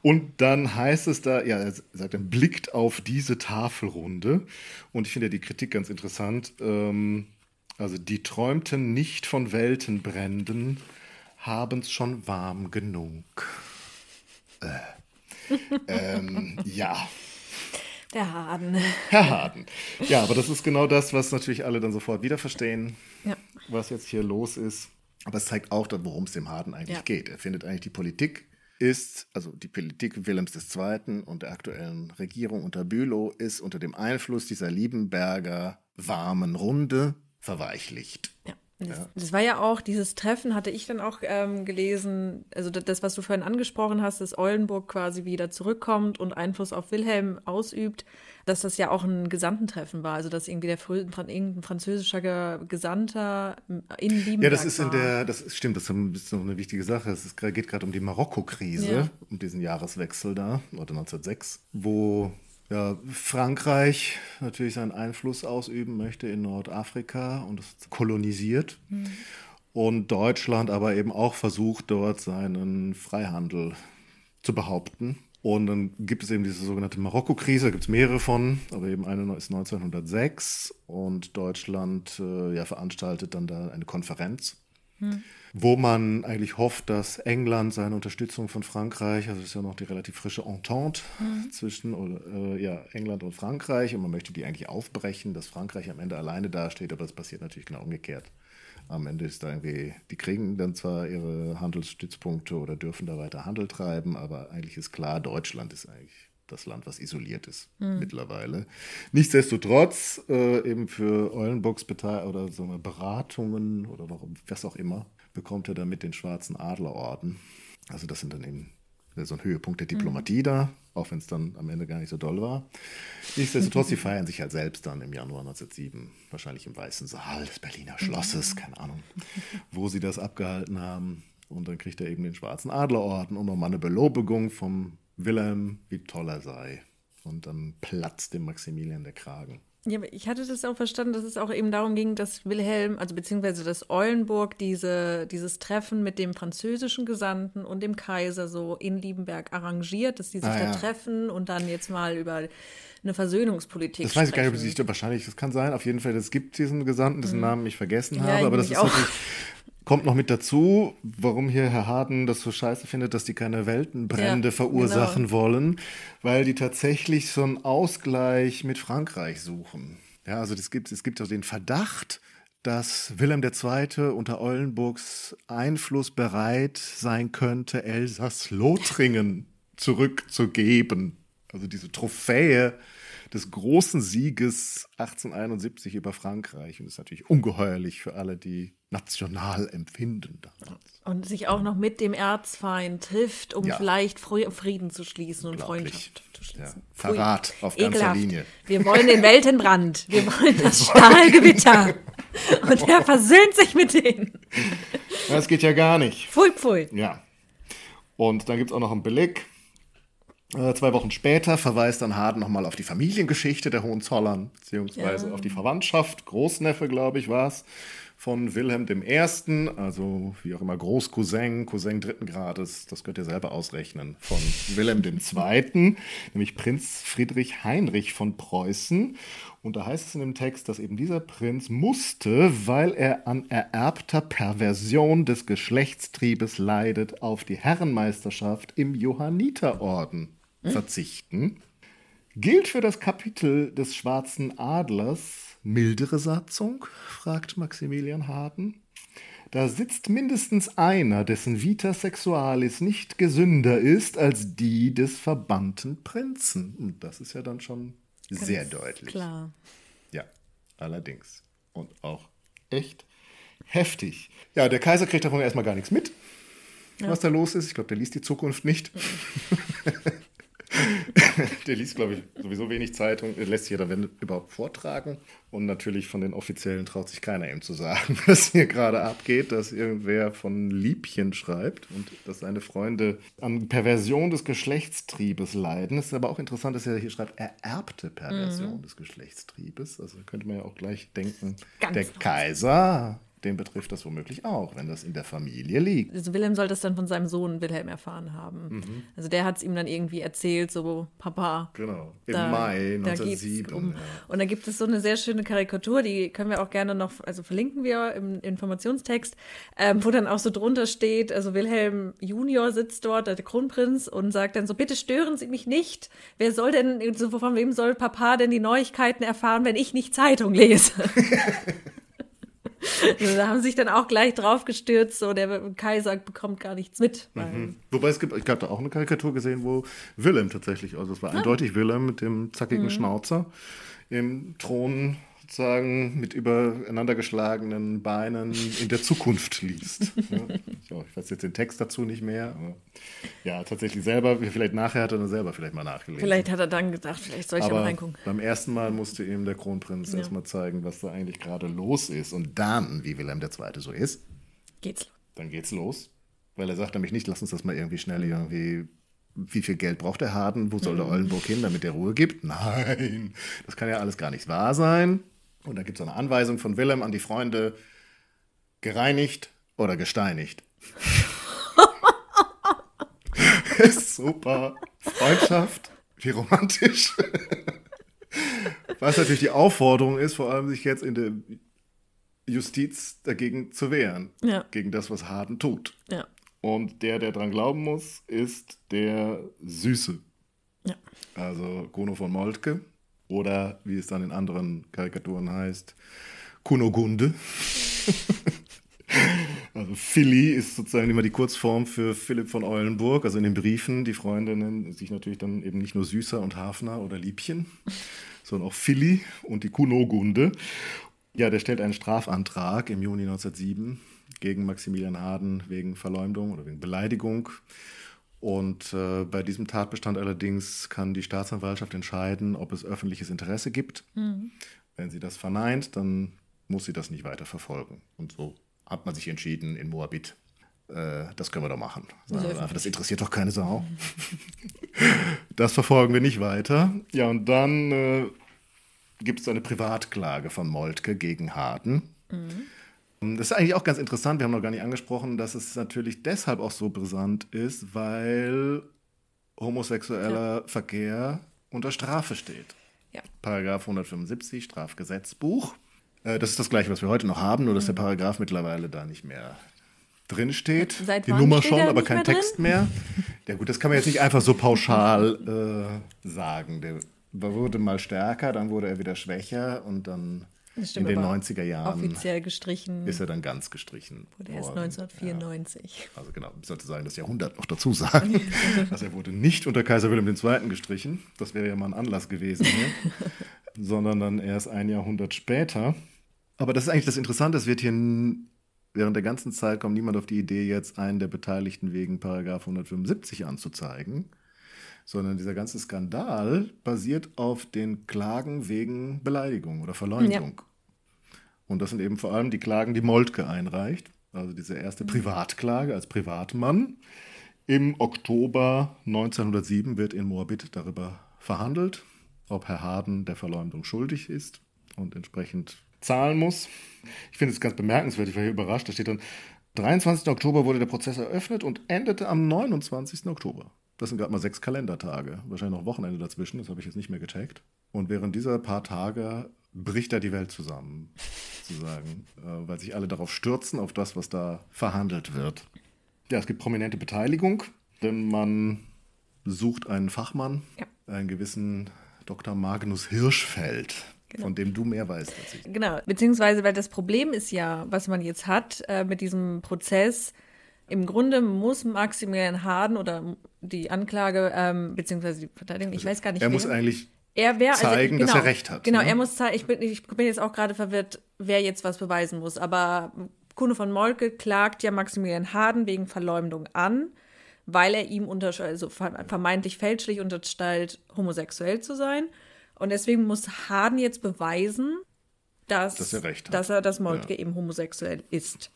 Und dann heißt es da, ja, er sagt dann, blickt auf diese Tafelrunde. Und ich finde ja die Kritik ganz interessant. Ähm, also, die träumten nicht von Weltenbränden, haben's schon warm genug. Äh. [LAUGHS] ähm, ja. Der Harden. [LAUGHS] Herr Harden. Ja, aber das ist genau das, was natürlich alle dann sofort wieder verstehen, ja. was jetzt hier los ist. Aber es zeigt auch, worum es dem Harden eigentlich ja. geht. Er findet eigentlich, die Politik ist, also die Politik Wilhelms II. und der aktuellen Regierung unter Bülow ist unter dem Einfluss dieser Liebenberger warmen Runde verweichlicht. Ja. Das, Ja. das war ja auch, dieses Treffen hatte ich dann auch ähm, gelesen, also das, was du vorhin angesprochen hast, dass Eulenburg quasi wieder zurückkommt und Einfluss auf Wilhelm ausübt, dass das ja auch ein Gesandtentreffen war, also dass irgendwie der irgendein französischer Ge Gesandter in Liebenberg Ja, das ist in der, das ist, stimmt, das ist bisschen eine wichtige Sache. Es geht gerade um die Marokko-Krise, Ja. um diesen Jahreswechsel da, oder 1906, wo ja, Frankreich natürlich seinen Einfluss ausüben möchte in Nordafrika und es kolonisiert. Und Deutschland aber eben auch versucht, dort seinen Freihandel zu behaupten. Und dann gibt es eben diese sogenannte Marokko-Krise, da gibt es mehrere von, aber eben eine ist 1906 und Deutschland äh, ja, veranstaltet dann da eine Konferenz, wo man eigentlich hofft, dass England seine Unterstützung von Frankreich, also es ist ja noch die relativ frische Entente zwischen oder, äh, ja, England und Frankreich und man möchte die eigentlich aufbrechen, dass Frankreich am Ende alleine dasteht, aber das passiert natürlich genau umgekehrt. Am Ende ist da irgendwie, die kriegen dann zwar ihre Handelsstützpunkte oder dürfen da weiter Handel treiben, aber eigentlich ist klar, Deutschland ist eigentlich das Land, was isoliert ist mittlerweile. Nichtsdestotrotz, äh, eben für Bete oder so Beratungen oder warum, was auch immer, bekommt er damit den Schwarzen Adlerorden. Also das sind dann eben so ein Höhepunkt der Diplomatie da, auch wenn es dann am Ende gar nicht so doll war. Nichtsdestotrotz, die feiern sich halt selbst dann im Januar 1907, wahrscheinlich im Weißen Saal des Berliner Schlosses, keine Ahnung, [LAUGHS] wo sie das abgehalten haben. Und dann kriegt er eben den Schwarzen Adlerorden und nochmal eine Belobigung vom Wilhelm, wie toll er sei. Und dann platzt dem Maximilian der Kragen. Ja, ich hatte das auch verstanden, dass es auch eben darum ging, dass Wilhelm, also beziehungsweise dass Eulenburg diese, dieses Treffen mit dem französischen Gesandten und dem Kaiser so in Liebenberg arrangiert, dass die sich Ah, da ja. treffen und dann jetzt mal über eine Versöhnungspolitik Das weiß ich gar nicht, ob es sich wahrscheinlich, das kann sein. Auf jeden Fall, es gibt diesen Gesandten, dessen Namen ich vergessen Mhm. Ja, habe, aber das ist auch. natürlich, kommt noch mit dazu, warum hier Herr Harden das so scheiße findet, dass die keine Weltenbrände Ja, verursachen genau. wollen, weil die tatsächlich so einen Ausgleich mit Frankreich suchen. Ja, also das gibt, es gibt auch den Verdacht, dass Wilhelm II. unter Eulenburgs Einfluss bereit sein könnte, Elsass-Lothringen zurückzugeben. Also diese Trophäe des großen Sieges 1871 über Frankreich. Und das ist natürlich ungeheuerlich für alle, die national empfinden damals. Und sich auch noch mit dem Erzfeind trifft, um Ja. vielleicht Fri- Frieden zu schließen und. Freundschaft zu Ja. schließen. Verrat Pfui. auf ganzer Ekelhaft. Linie. Wir wollen den Weltenbrand. Wir [LAUGHS] wollen das Stahlgewitter. Und er versöhnt sich mit denen. Das geht ja gar nicht. Pfui, pfui. Ja. Und dann gibt es auch noch einen Beleg. Äh, zwei Wochen später verweist dann Harden nochmal auf die Familiengeschichte der Hohenzollern, beziehungsweise Ja. auf die Verwandtschaft, Großneffe, glaube ich, war es, von Wilhelm I., also wie auch immer, Großcousin, Cousin dritten Grades, das könnt ihr selber ausrechnen, von Wilhelm II., nämlich Prinz Friedrich Heinrich von Preußen. Und da heißt es in dem Text, dass eben dieser Prinz musste, weil er an ererbter Perversion des Geschlechtstriebes leidet, auf die Herrenmeisterschaft im Johanniterorden verzichten. Gilt für das Kapitel des Schwarzen Adlers mildere Satzung? fragt Maximilian Harden. Da sitzt mindestens einer, dessen Vita Sexualis nicht gesünder ist als die des verbannten Prinzen. Und das ist ja dann schon sehr deutlich. Klar. Ja, allerdings. Und auch echt heftig. Ja, der Kaiser kriegt davon erstmal gar nichts mit, was da los ist. Ich glaube, der liest die Zukunft nicht. [LAUGHS] der liest, glaube ich, sowieso wenig Zeitung. Er lässt sich ja da wenn überhaupt vortragen. Und natürlich von den Offiziellen traut sich keiner ihm zu sagen, [LAUGHS] was hier gerade abgeht, dass irgendwer von Liebchen schreibt und dass seine Freunde an Perversion des Geschlechtstriebes leiden. Es ist aber auch interessant, dass er hier schreibt, ererbte Perversion des Geschlechtstriebes. Also könnte man ja auch gleich denken, Ganz der raus. Kaiser, den betrifft das womöglich auch, wenn das in der Familie liegt. Also Wilhelm soll das dann von seinem Sohn Wilhelm erfahren haben. Mhm. Also der hat es ihm dann irgendwie erzählt, so Papa. Genau, im da- Mai da geht's 1907. Um. ja. Und da gibt es so eine sehr schöne Karikatur, die können wir auch gerne noch, also verlinken wir im Informationstext, ähm, wo dann auch so drunter steht, also Wilhelm Junior sitzt dort, der Kronprinz, und sagt dann so, bitte stören Sie mich nicht. Wer soll denn, so von wem soll Papa denn die Neuigkeiten erfahren, wenn ich nicht Zeitung lese? [LAUGHS] [LAUGHS] also da haben sie sich dann auch gleich drauf gestürzt, so der Kaiser bekommt gar nichts mit. weil- Wobei es gibt, ich habe da auch eine Karikatur gesehen, wo Willem tatsächlich, also es war Ah. eindeutig Willem mit dem zackigen Mhm. Schnauzer im Thron sozusagen mit übereinander geschlagenen Beinen in der Zukunft liest. [LAUGHS] ja, ich weiß jetzt den Text dazu nicht mehr, aber ja, tatsächlich selber, vielleicht nachher hat er dann selber vielleicht mal nachgelesen. Vielleicht hat er dann gedacht, vielleicht soll ich aber mal reingucken. Beim ersten Mal musste ihm der Kronprinz Ja. erstmal zeigen, was da eigentlich gerade los ist. Und dann, wie Wilhelm II. so ist, Geht's los. dann geht's los. Weil er sagt nämlich nicht, lass uns das mal irgendwie schnell irgendwie. Wie viel Geld braucht der Harden? Wo soll der Ollenburg hin, damit der Ruhe gibt? Nein, das kann ja alles gar nicht wahr sein. Und da gibt es eine Anweisung von Wilhelm an die Freunde: gereinigt oder gesteinigt. [LAUGHS] Super. Freundschaft, wie romantisch. Was natürlich die Aufforderung ist, vor allem sich jetzt in der Justiz dagegen zu wehren. Ja. Gegen das, was Harden tut. Ja. Und der, der dran glauben muss, ist der Süße. Ja. Also Gono von Moltke. Oder wie es dann in anderen Karikaturen heißt, Kunogunde. [LAUGHS] also Philly ist sozusagen immer die Kurzform für Philipp von Eulenburg. Also in den Briefen, die Freunde nennen sich natürlich dann eben nicht nur Süßer und Hafner oder Liebchen, [LAUGHS] sondern auch Philly und die Kunogunde. Ja, der stellt einen Strafantrag im Juni 1907 gegen Maximilian Harden wegen Verleumdung oder wegen Beleidigung. Und äh, bei diesem Tatbestand allerdings kann die Staatsanwaltschaft entscheiden, ob es öffentliches Interesse gibt. Wenn sie das verneint, dann muss sie das nicht weiter verfolgen. Und so hat man sich entschieden in Moabit. Äh, das können wir doch machen. Einfach, das interessiert doch keine Sau. [LAUGHS] das verfolgen wir nicht weiter. Ja, und dann äh, gibt es eine Privatklage von Moltke gegen Harden. Das ist eigentlich auch ganz interessant, wir haben noch gar nicht angesprochen, dass es natürlich deshalb auch so brisant ist, weil homosexueller Verkehr unter Strafe steht. Ja. Paragraph 175 Strafgesetzbuch. Äh, Das ist das gleiche, was wir heute noch haben, nur dass der Paragraph mittlerweile da nicht mehr drin steht. Seit Die Nummer schon, er aber kein mehr drin? Text mehr. Ja gut, das kann man jetzt nicht einfach so pauschal äh, sagen. Der wurde mal stärker, dann wurde er wieder schwächer und dann In den aber 90er Jahren Offiziell gestrichen ist er dann ganz gestrichen. wurde erst worden. 1994. Also genau, ich sollte sagen, das Jahrhundert noch dazu sagen. [LAUGHS] also er wurde nicht unter Kaiser Wilhelm II. gestrichen. Das wäre ja mal ein Anlass gewesen. Ne? [LAUGHS] Sondern dann erst ein Jahrhundert später. Aber das ist eigentlich das Interessante. Es wird hier während der ganzen Zeit kommt niemand auf die Idee, jetzt einen der Beteiligten wegen Paragraph 175 anzuzeigen. Sondern dieser ganze Skandal basiert auf den Klagen wegen Beleidigung oder Verleumdung. Und das sind eben vor allem die Klagen, die Moltke einreicht. Also diese erste Privatklage als Privatmann. Im Oktober 1907 wird in Moabit darüber verhandelt, ob Herr Harden der Verleumdung schuldig ist und entsprechend zahlen muss. Ich finde es ganz bemerkenswert, ich war hier überrascht. Da steht dann, 23. Oktober wurde der Prozess eröffnet und endete am 29. Oktober. Das sind gerade mal sechs Kalendertage. Wahrscheinlich noch Wochenende dazwischen, das habe ich jetzt nicht mehr gecheckt. Und während dieser paar Tage bricht da die Welt zusammen, sozusagen, äh, weil sich alle darauf stürzen, auf das, was da verhandelt wird. Ja, es gibt prominente Beteiligung, denn man sucht einen Fachmann, Ja. einen gewissen Dr. Magnus Hirschfeld, Genau. von dem du mehr weißt als ich. Genau, beziehungsweise, weil das Problem ist ja, was man jetzt hat äh, mit diesem Prozess, im Grunde muss Maximilian Harden oder die Anklage, ähm, beziehungsweise die Verteidigung, ich weiß gar nicht, Er wer, muss eigentlich er wär, zeigen, dass er recht hat, Genau, ne? er muss zeigen, ich bin, ich bin jetzt auch gerade verwirrt, wer jetzt was beweisen muss, aber Kuno von Molke klagt ja Maximilian Harden wegen Verleumdung an, weil er ihm unter, also ver- vermeintlich fälschlich unterstellt, homosexuell zu sein. Und deswegen muss Harden jetzt beweisen, dass, Dass er recht hat. dass er, dass Moltke eben homosexuell ist.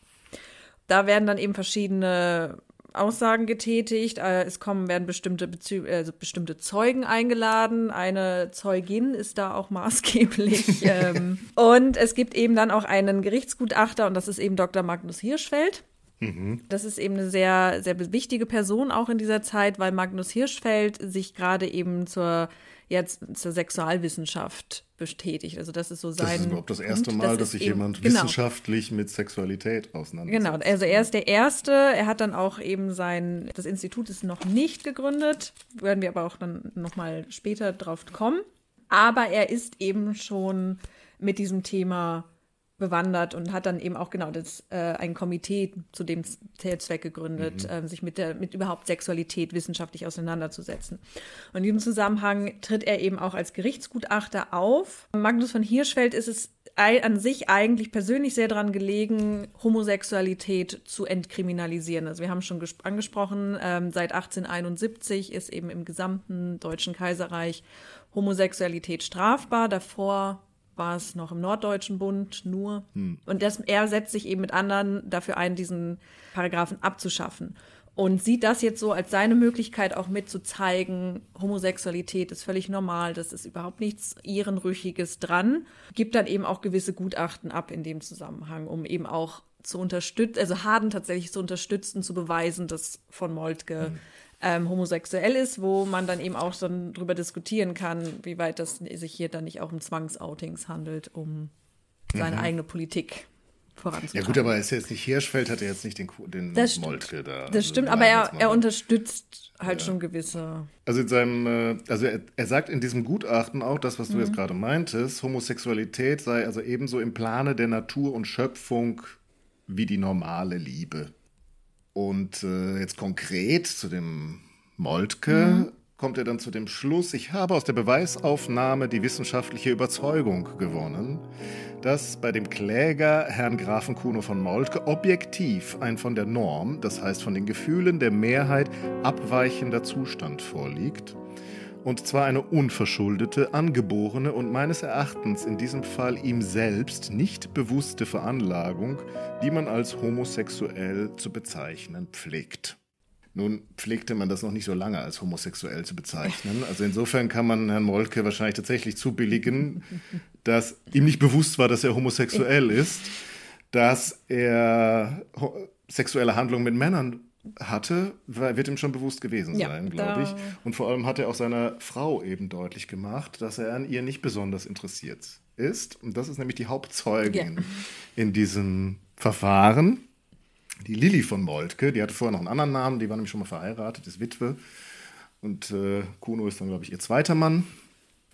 Da werden dann eben verschiedene Aussagen getätigt. Äh, Es kommen, werden bestimmte, Bezü also bestimmte Zeugen eingeladen. Eine Zeugin ist da auch maßgeblich. [LAUGHS] ähm, und es gibt eben dann auch einen Gerichtsgutachter und das ist eben Dr. Magnus Hirschfeld. Das ist eben eine sehr, sehr wichtige Person auch in dieser Zeit, weil Magnus Hirschfeld sich gerade eben zur, jetzt zur Sexualwissenschaft bestätigt. Also das ist so sein. Das ist überhaupt das erste Punkt. Mal, Das dass sich eben- jemand genau. wissenschaftlich mit Sexualität auseinandersetzt. Genau, also er ist der Erste. Er hat dann auch eben sein, das Institut ist noch nicht gegründet, werden wir aber auch dann nochmal später drauf kommen. Aber er ist eben schon mit diesem Thema bewandert und hat dann eben auch genau das, äh, ein Komitee zu dem Zweck gegründet, ähm, sich mit der mit überhaupt Sexualität wissenschaftlich auseinanderzusetzen. Und in diesem Zusammenhang tritt er eben auch als Gerichtsgutachter auf. Magnus von Hirschfeld ist es an sich eigentlich persönlich sehr daran gelegen, Homosexualität zu entkriminalisieren. Also wir haben schon angesprochen, ähm, seit 1871 ist eben im gesamten Deutschen Kaiserreich Homosexualität strafbar. Davor war es noch im Norddeutschen Bund nur. Hm. Und das, er setzt sich eben mit anderen dafür ein, diesen Paragraphen abzuschaffen und sieht das jetzt so als seine Möglichkeit auch mitzuzeigen, Homosexualität ist völlig normal, das ist überhaupt nichts Ehrenrüchiges dran, gibt dann eben auch gewisse Gutachten ab in dem Zusammenhang, um eben auch zu unterstützen, also Harden tatsächlich zu unterstützen, zu beweisen, dass von Moltke mhm. Ähm, homosexuell ist, wo man dann eben auch dann drüber diskutieren kann, wie weit das sich hier dann nicht auch um Zwangsoutings handelt, um seine mhm. eigene Politik voranzutreiben. Ja gut, aber er ist jetzt nicht Hirschfeld, hat er jetzt nicht den, den das Moltke da. Das stimmt, aber er, er unterstützt halt ja. schon gewisse. Also in seinem, äh, also er, er, sagt in diesem Gutachten auch das, was du mhm. jetzt gerade meintest, Homosexualität sei also ebenso im Plane der Natur und Schöpfung wie die normale Liebe. Und äh, jetzt konkret zu dem Moltke mhm kommt er dann zu dem Schluss, ich habe aus der Beweisaufnahme die wissenschaftliche Überzeugung gewonnen, dass bei dem Kläger Herrn Grafen Kuno von Moltke objektiv ein von der Norm, das heißt von den Gefühlen der Mehrheit abweichender Zustand vorliegt. Und zwar eine unverschuldete, angeborene und meines Erachtens in diesem Fall ihm selbst nicht bewusste Veranlagung, die man als homosexuell zu bezeichnen pflegt. Nun pflegte man das noch nicht so lange als homosexuell zu bezeichnen. Also insofern kann man Herrn Moltke wahrscheinlich tatsächlich zubilligen, dass ihm nicht bewusst war, dass er homosexuell ist, dass er sexuelle Handlungen mit Männern hatte, wird ihm schon bewusst gewesen sein, ja, glaube ich. Und vor allem hat er auch seiner Frau eben deutlich gemacht, dass er an ihr nicht besonders interessiert ist. Und das ist nämlich die Hauptzeugin ja. in diesem Verfahren die Lilly von Moltke, die hatte vorher noch einen anderen Namen, die war nämlich schon mal verheiratet, ist Witwe. Und äh, Kuno ist dann, glaube ich, ihr zweiter Mann.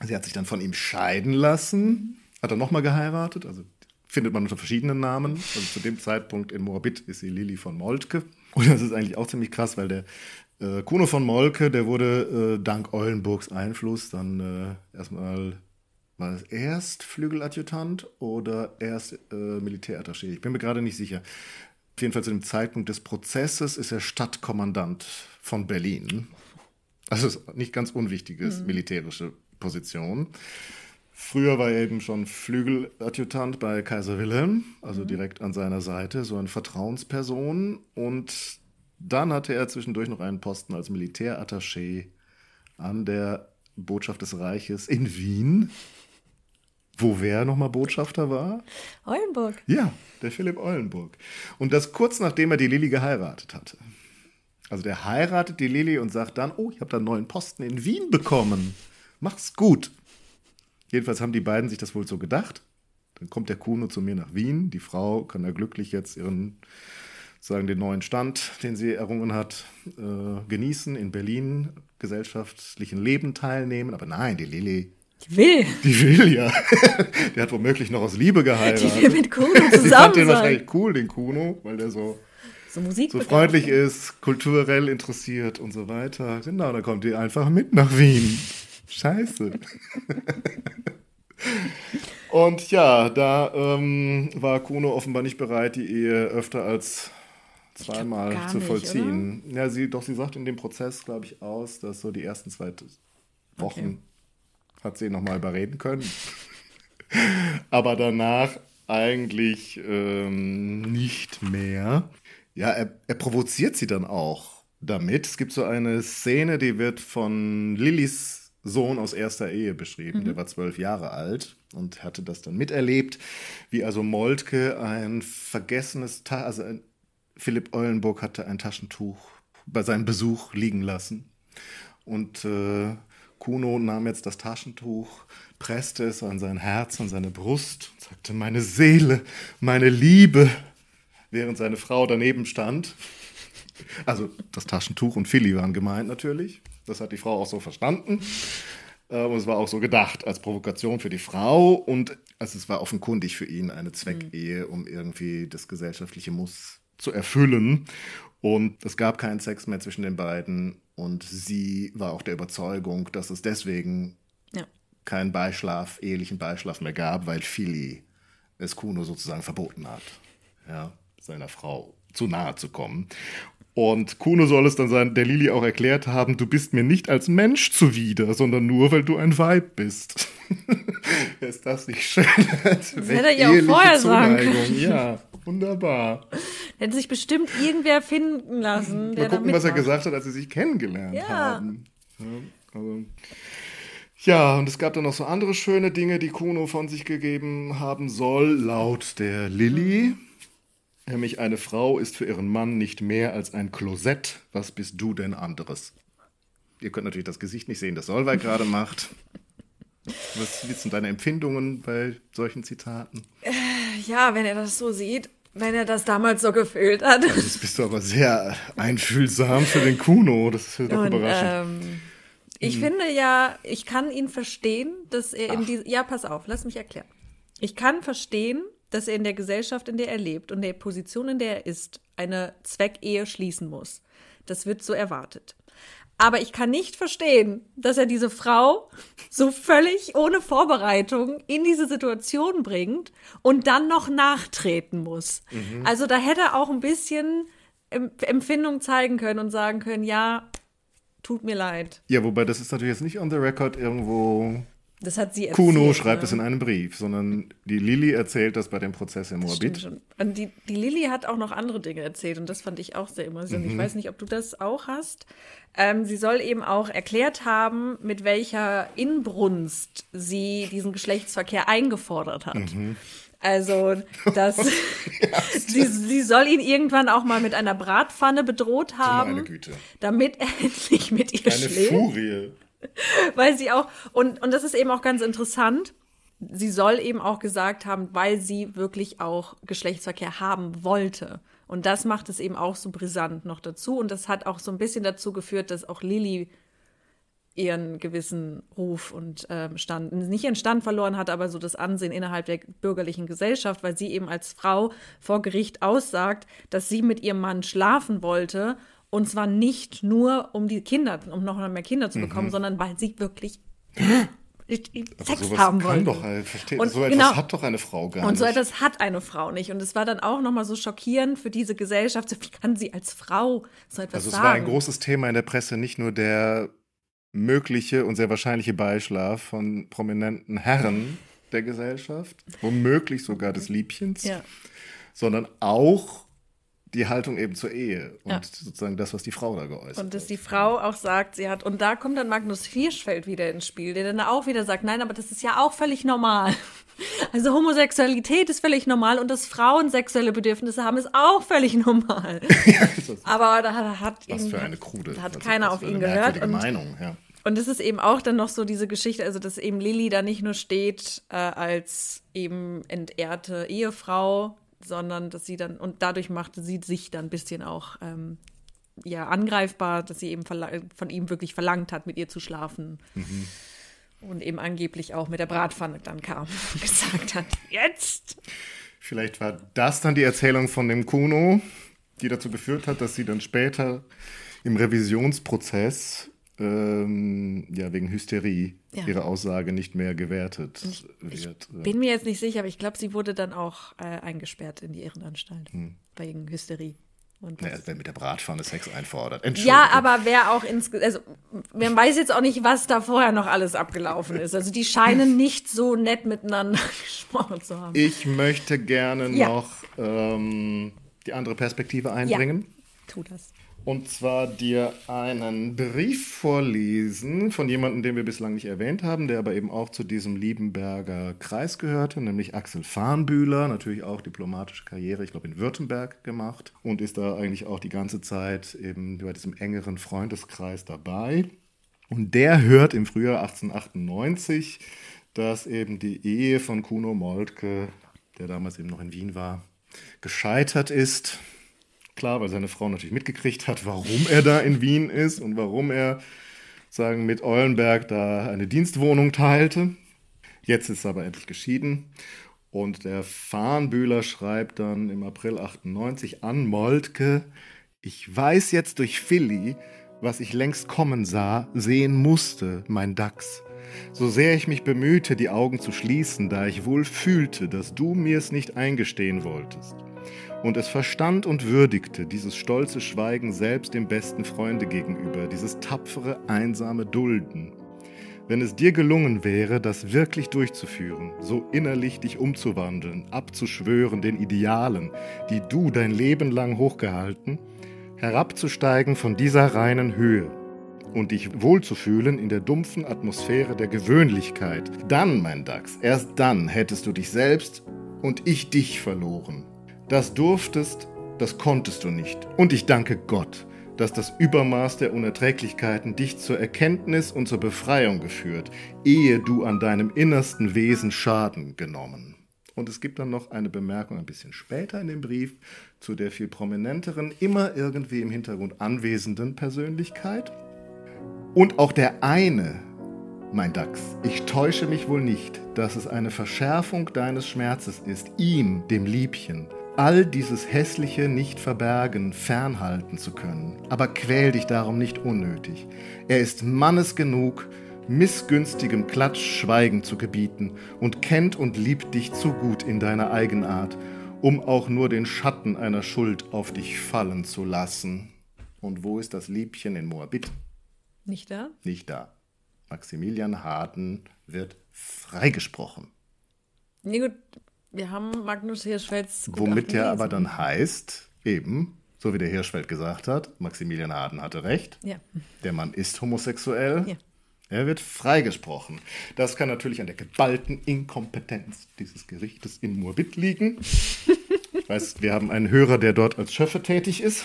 Sie hat sich dann von ihm scheiden lassen, hat dann nochmal geheiratet, also findet man unter verschiedenen Namen. Also zu dem Zeitpunkt in Moabit ist sie Lilly von Moltke. Und das ist eigentlich auch ziemlich krass, weil der äh, Kuno von Moltke, der wurde äh, dank Eulenburgs Einfluss dann äh, erstmal war es erst Flügeladjutant oder erst äh, Militärattaché? Ich bin mir gerade nicht sicher auf jeden Fall zu dem Zeitpunkt des Prozesses ist er Stadtkommandant von Berlin. Also nicht ganz unwichtige mhm. militärische Position. Früher war er eben schon Flügeladjutant bei Kaiser Wilhelm, also mhm. direkt an seiner Seite, so eine Vertrauensperson. Und dann hatte er zwischendurch noch einen Posten als Militärattaché an der Botschaft des Reiches in Wien wo wer nochmal Botschafter war? Eulenburg. Ja, der Philipp Eulenburg. Und das kurz nachdem er die Lilly geheiratet hatte. Also der heiratet die Lilly und sagt dann, oh, ich habe da einen neuen Posten in Wien bekommen. Mach's gut. Jedenfalls haben die beiden sich das wohl so gedacht. Dann kommt der Kuno zu mir nach Wien. Die Frau kann ja glücklich jetzt ihren, sagen, den neuen Stand, den sie errungen hat, äh, genießen, in Berlin gesellschaftlichen Leben teilnehmen. Aber nein, die Lilly die will. Die will, ja. [LAUGHS] Der hat womöglich noch aus Liebe geheiratet. Die will mit Kuno zusammen [LAUGHS] Sie fand den wahrscheinlich cool, den Kuno, weil der so, so, Musik so freundlich ist, kulturell interessiert und so weiter. Genau, dann kommt die einfach mit nach Wien. Scheiße. und ja, da ähm, war Kuno offenbar nicht bereit, die Ehe öfter als zweimal zu vollziehen. Nicht, ja, sie, doch, sie sagt in dem Prozess, glaube ich, aus, dass so die ersten zwei Wochen okay hat sie nochmal überreden können. Aber danach eigentlich ähm, nicht mehr. Ja, er, er, provoziert sie dann auch damit. Es gibt so eine Szene, die wird von Lillys Sohn aus erster Ehe beschrieben. Mhm. Der war zwölf Jahre alt und hatte das dann miterlebt, wie also Moltke ein vergessenes, Ta also ein, Philipp Eulenburg hatte ein Taschentuch bei seinem Besuch liegen lassen. Und äh, Kuno nahm jetzt das Taschentuch, presste es an sein Herz, an seine Brust und sagte, meine Seele, meine Liebe, während seine Frau daneben stand. Also das Taschentuch und Philly waren gemeint natürlich. Das hat die Frau auch so verstanden. Ähm, und es war auch so gedacht als Provokation für die Frau und also es war offenkundig für ihn eine Zweckehe, um irgendwie das gesellschaftliche Muss zu erfüllen. Und es gab keinen Sex mehr zwischen den beiden. Und sie war auch der Überzeugung, dass es deswegen ja. keinen Beischlaf, ehelichen Beischlaf mehr gab, weil Philly es Kuno sozusagen verboten hat, ja, seiner Frau zu nahe zu kommen. Und Kuno soll es dann sein, der Lili auch erklärt haben, du bist mir nicht als Mensch zuwider, sondern nur, weil du ein Weib bist. [LAUGHS] ist das nicht schön? Das hätte er ja auch vorher sagen können. Ja, wunderbar. [LAUGHS] Hätte sich bestimmt irgendwer finden lassen. Mal gucken, was er gesagt hat, als sie sich kennengelernt ja. haben. Ja, also. Ja, und es gab dann noch so andere schöne Dinge, die Kuno von sich gegeben haben soll, laut der Lilly. Nämlich eine Frau ist für ihren Mann nicht mehr als ein Klosett. Was bist du denn anderes? Ihr könnt natürlich das Gesicht nicht sehen, das Solveig [LAUGHS] gerade macht. Was sind deine Empfindungen bei solchen Zitaten? Äh, ja, wenn er das so sieht, wenn er das damals so gefühlt hat. Also jetzt bist du aber sehr einfühlsam für den Kuno. Das ist ja doch Und, überraschend. Ähm, ich mhm. finde ja, ich kann ihn verstehen, dass er Ach. in diese. Ja, pass auf, lass mich erklären. Ich kann verstehen, dass er in der Gesellschaft, in der er lebt und der Position, in der er ist, eine Zweckehe schließen muss. Das wird so erwartet. Aber ich kann nicht verstehen, dass er diese Frau so völlig ohne Vorbereitung in diese Situation bringt und dann noch nachtreten muss. Mhm. Also da hätte er auch ein bisschen Empfindung zeigen können und sagen können, ja, tut mir leid. Ja, wobei das ist natürlich jetzt nicht on the record irgendwo das hat sie erzählt. Kuno schreibt ne? es in einem Brief, sondern die Lilly erzählt das bei dem Prozess in Moabit. Und die, die Lilly hat auch noch andere Dinge erzählt und das fand ich auch sehr immersiv. Mhm. Ich weiß nicht, ob du das auch hast. Ähm, sie soll eben auch erklärt haben, mit welcher Inbrunst sie diesen Geschlechtsverkehr eingefordert hat. Mhm. Also, dass [LAUGHS] [LAUGHS] sie, sie soll ihn irgendwann auch mal mit einer Bratpfanne bedroht haben, damit er [LAUGHS] endlich mit ihr Eine schläft. Furie. [LAUGHS] weil sie auch, und, und das ist eben auch ganz interessant, sie soll eben auch gesagt haben, weil sie wirklich auch Geschlechtsverkehr haben wollte. Und das macht es eben auch so brisant noch dazu. Und das hat auch so ein bisschen dazu geführt, dass auch Lilly ihren gewissen Ruf und äh, Stand, nicht ihren Stand verloren hat, aber so das Ansehen innerhalb der bürgerlichen Gesellschaft, weil sie eben als Frau vor Gericht aussagt, dass sie mit ihrem Mann schlafen wollte und zwar nicht nur, um die Kinder, um noch mehr Kinder zu bekommen, mhm. sondern weil sie wirklich Sex haben wollen. Doch, versteht, und so etwas genau, hat doch eine Frau gar nicht. Und so etwas hat eine Frau nicht. Und es war dann auch nochmal so schockierend für diese Gesellschaft. Wie kann sie als Frau so etwas also sagen? Also es war ein großes Thema in der Presse, nicht nur der mögliche und sehr wahrscheinliche Beischlaf von prominenten Herren der Gesellschaft, womöglich sogar des Liebchens, ja. sondern auch die Haltung eben zur Ehe und ja. sozusagen das, was die Frau da geäußert hat. Und dass hat. die Frau auch sagt, sie hat, und da kommt dann Magnus Hirschfeld wieder ins Spiel, der dann auch wieder sagt, nein, aber das ist ja auch völlig normal. [LAUGHS] Also Homosexualität ist völlig normal und dass Frauen sexuelle Bedürfnisse haben, ist auch völlig normal. [LAUGHS] ja, [LAUGHS] aber da hat, was für eine krude, da hat keiner auf ihn gehört. Und, Meinung, ja. Und es ist eben auch dann noch so diese Geschichte, also dass eben Lilly da nicht nur steht äh, als eben entehrte Ehefrau, sondern dass sie dann, und dadurch machte sie sich dann ein bisschen auch ähm, ja, angreifbar, dass sie eben von ihm wirklich verlangt hat, mit ihr zu schlafen. Mhm. Und eben angeblich auch mit der Bratpfanne dann kam und [LAUGHS] gesagt hat, jetzt! Vielleicht war das dann die Erzählung von dem Kuno, die dazu geführt hat, dass sie dann später im Revisionsprozess ähm, ja, wegen Hysterie ja. ihre Aussage nicht mehr gewertet ich, wird. Ich bin mir jetzt nicht sicher, aber ich glaube, sie wurde dann auch äh, eingesperrt in die Irrenanstalt hm. wegen Hysterie. Und naja, wer mit der Bratpfanne Sex einfordert. Ja, aber wer auch ins, also man weiß jetzt auch nicht, was da vorher noch alles abgelaufen ist. Also die scheinen [LAUGHS] nicht so nett miteinander [LAUGHS] gesprochen zu haben. Ich möchte gerne ja. noch ähm, die andere Perspektive einbringen. Ja, tu das. Und zwar dir einen Brief vorlesen von jemandem, den wir bislang nicht erwähnt haben, der aber eben auch zu diesem Liebenberger Kreis gehörte, nämlich Axel Farnbühler, natürlich auch diplomatische Karriere, ich glaube in Württemberg gemacht und ist da eigentlich auch die ganze Zeit eben bei diesem engeren Freundeskreis dabei. Und der hört im Frühjahr 1898, dass eben die Ehe von Kuno Moltke, der damals eben noch in Wien war, gescheitert ist Klar, weil seine Frau natürlich mitgekriegt hat, warum er da in Wien ist und warum er sagen mit Eulenberg da eine Dienstwohnung teilte. Jetzt ist er aber endlich geschieden. Und der Farnbühler schreibt dann im April 98 an Moltke, ich weiß jetzt durch Philly, was ich längst kommen sah, sehen musste, mein Dachs. So sehr ich mich bemühte, die Augen zu schließen, da ich wohl fühlte, dass du mir es nicht eingestehen wolltest. Und es verstand und würdigte dieses stolze Schweigen selbst dem besten Freunde gegenüber, dieses tapfere, einsame Dulden. Wenn es dir gelungen wäre, das wirklich durchzuführen, so innerlich dich umzuwandeln, abzuschwören den Idealen, die du dein Leben lang hochgehalten, herabzusteigen von dieser reinen Höhe und dich wohlzufühlen in der dumpfen Atmosphäre der Gewöhnlichkeit, dann, mein Dachs, erst dann hättest du dich selbst und ich dich verloren. Das durftest, das konntest du nicht. Und ich danke Gott, dass das Übermaß der Unerträglichkeiten dich zur Erkenntnis und zur Befreiung geführt, ehe du an deinem innersten Wesen Schaden genommen. Und es gibt dann noch eine Bemerkung ein bisschen später in dem Brief zu der viel prominenteren, immer irgendwie im Hintergrund anwesenden Persönlichkeit. Und auch der eine, mein Dachs, ich täusche mich wohl nicht, dass es eine Verschärfung deines Schmerzes ist, ihm, dem Liebchen, all dieses Hässliche nicht verbergen, fernhalten zu können. Aber quäl dich darum nicht unnötig. Er ist Mannes genug, missgünstigem Klatsch Schweigen zu gebieten und kennt und liebt dich zu gut in deiner Eigenart, um auch nur den Schatten einer Schuld auf dich fallen zu lassen. Und wo ist das Liebchen in Moabit? Nicht da? Nicht da. Maximilian Harden wird freigesprochen. Nee, gut, wir haben Magnus Hirschfelds. Womit der aber dann heißt, eben, so wie der Hirschfeld gesagt hat, Maximilian Harden hatte recht. Ja. Der Mann ist homosexuell. Ja. Er wird freigesprochen. Das kann natürlich an der geballten Inkompetenz dieses Gerichtes in Moabit liegen. Ich weiß, wir haben einen Hörer, der dort als Schöffe tätig ist.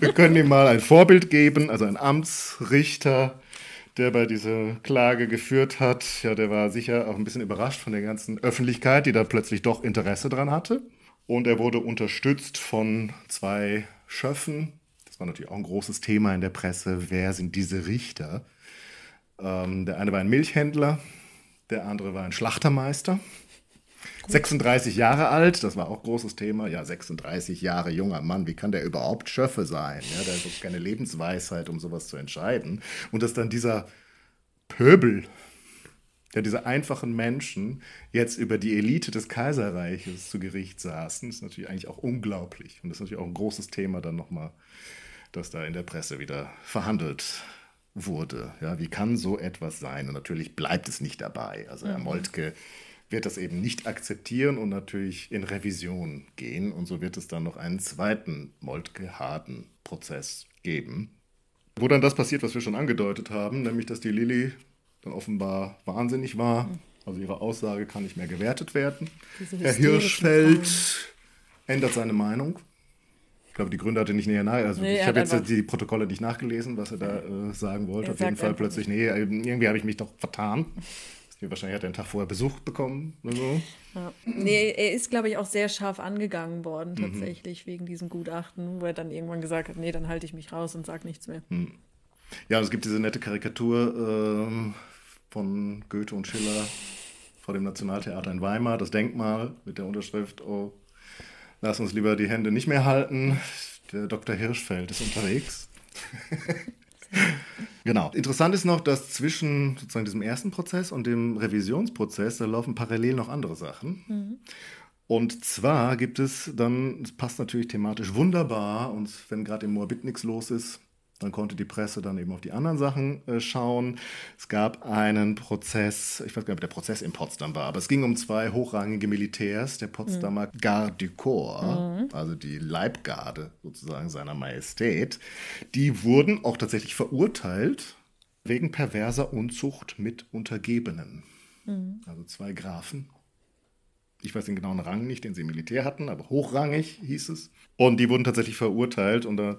Wir können ihm mal ein Vorbild geben, also ein Amtsrichter, der bei dieser Klage geführt hat, ja, der war sicher auch ein bisschen überrascht von der ganzen Öffentlichkeit, die da plötzlich doch Interesse dran hatte. Und er wurde unterstützt von zwei Schöffen. Das war natürlich auch ein großes Thema in der Presse. Wer sind diese Richter? Ähm, der eine war ein Milchhändler, der andere war ein Schlachtermeister. 36 Jahre alt, das war auch großes Thema. Ja, 36 Jahre junger Mann, wie kann der überhaupt Schöffe sein? Ja, der hat keine Lebensweisheit, um sowas zu entscheiden. Und dass dann dieser Pöbel, ja, diese einfachen Menschen jetzt über die Elite des Kaiserreiches zu Gericht saßen, ist natürlich eigentlich auch unglaublich. Und das ist natürlich auch ein großes Thema dann nochmal, dass da in der Presse wieder verhandelt wurde. Ja, wie kann so etwas sein? Und natürlich bleibt es nicht dabei. Also Herr Moltke wird das eben nicht akzeptieren und natürlich in Revision gehen. Und so wird es dann noch einen zweiten Moltke-Harden-Prozess geben, wo dann das passiert, was wir schon angedeutet haben, nämlich dass die Lilly dann offenbar wahnsinnig war. Also ihre Aussage kann nicht mehr gewertet werden. Herr Hirschfeld ändert seine Meinung. Ich glaube, die Gründe hatte nicht näher nach. Also Nee, ich habe jetzt die Protokolle nicht nachgelesen, was er da äh, sagen wollte. Er Auf jeden Fall plötzlich, nee, irgendwie habe ich mich doch vertan. Wahrscheinlich hat er einen Tag vorher Besuch bekommen oder so. Ja. Nee, er ist, glaube ich, auch sehr scharf angegangen worden, Mhm. tatsächlich, wegen diesem Gutachten, wo er dann irgendwann gesagt hat, nee, dann halte ich mich raus und sag nichts mehr. Ja, und es gibt diese nette Karikatur ähm, von Goethe und Schiller vor dem Nationaltheater in Weimar, das Denkmal mit der Unterschrift, oh, lass uns lieber die Hände nicht mehr halten, der Dr. Hirschfeld ist unterwegs. [LAUGHS] [LAUGHS] genau. Interessant ist noch, dass zwischen sozusagen diesem ersten Prozess und dem Revisionsprozess, da laufen parallel noch andere Sachen. Und zwar gibt es dann, es passt natürlich thematisch wunderbar, und wenn gerade im Moabit nichts los ist, dann konnte die Presse dann eben auf die anderen Sachen äh, schauen. Es gab einen Prozess, ich weiß gar nicht, ob der Prozess in Potsdam war, aber es ging um zwei hochrangige Militärs, der Potsdamer Garde du Corps, also die Leibgarde sozusagen seiner Majestät. Die wurden auch tatsächlich verurteilt wegen perverser Unzucht mit Untergebenen. Also zwei Grafen ich weiß den genauen Rang nicht, den sie im Militär hatten, aber hochrangig hieß es. Und die wurden tatsächlich verurteilt. Und äh,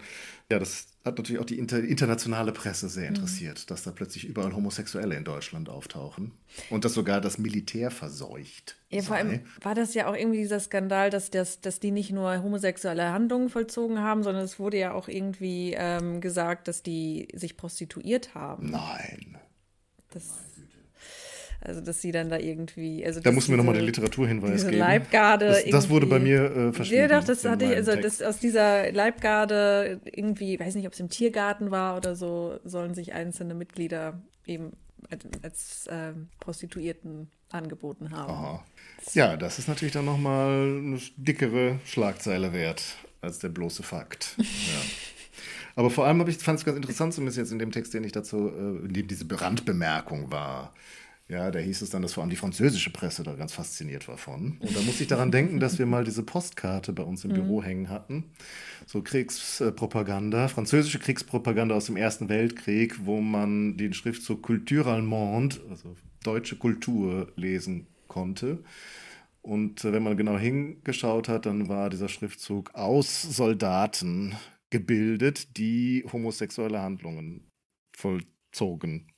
ja, das hat natürlich auch die inter internationale Presse sehr interessiert, dass da plötzlich überall Homosexuelle in Deutschland auftauchen. Und dass sogar das Militär verseucht. Ja, vor sei. allem war das ja auch irgendwie dieser Skandal, dass, das, dass die nicht nur homosexuelle Handlungen vollzogen haben, sondern es wurde ja auch irgendwie ähm, gesagt, dass die sich prostituiert haben. Nein. Das, also, dass sie dann da irgendwie. Also, Da muss mir nochmal der Literaturhinweis diese geben. Leibgarde Das, das wurde bei mir äh, verschwiegen. Ja, doch, das hatte ich, also das, aus dieser Leibgarde irgendwie, weiß nicht, ob es im Tiergarten war oder so, sollen sich einzelne Mitglieder eben als äh, Prostituierten angeboten haben. Aha. Ja, das ist natürlich dann nochmal eine dickere Schlagzeile wert als der bloße Fakt. [LAUGHS] ja. Aber vor allem ich, fand es ganz interessant, zumindest jetzt in dem Text, den ich dazu, äh, in dem diese Randbemerkung war. Ja, da hieß es dann, dass vor allem die französische Presse da ganz fasziniert war von. Und da musste ich daran denken, dass wir mal diese Postkarte bei uns im Büro hängen hatten. So Kriegspropaganda, französische Kriegspropaganda aus dem Ersten Weltkrieg, wo man den Schriftzug Culture Allemande, also deutsche Kultur, lesen konnte. Und wenn man genau hingeschaut hat, dann war dieser Schriftzug aus Soldaten gebildet, die homosexuelle Handlungen vollzogen.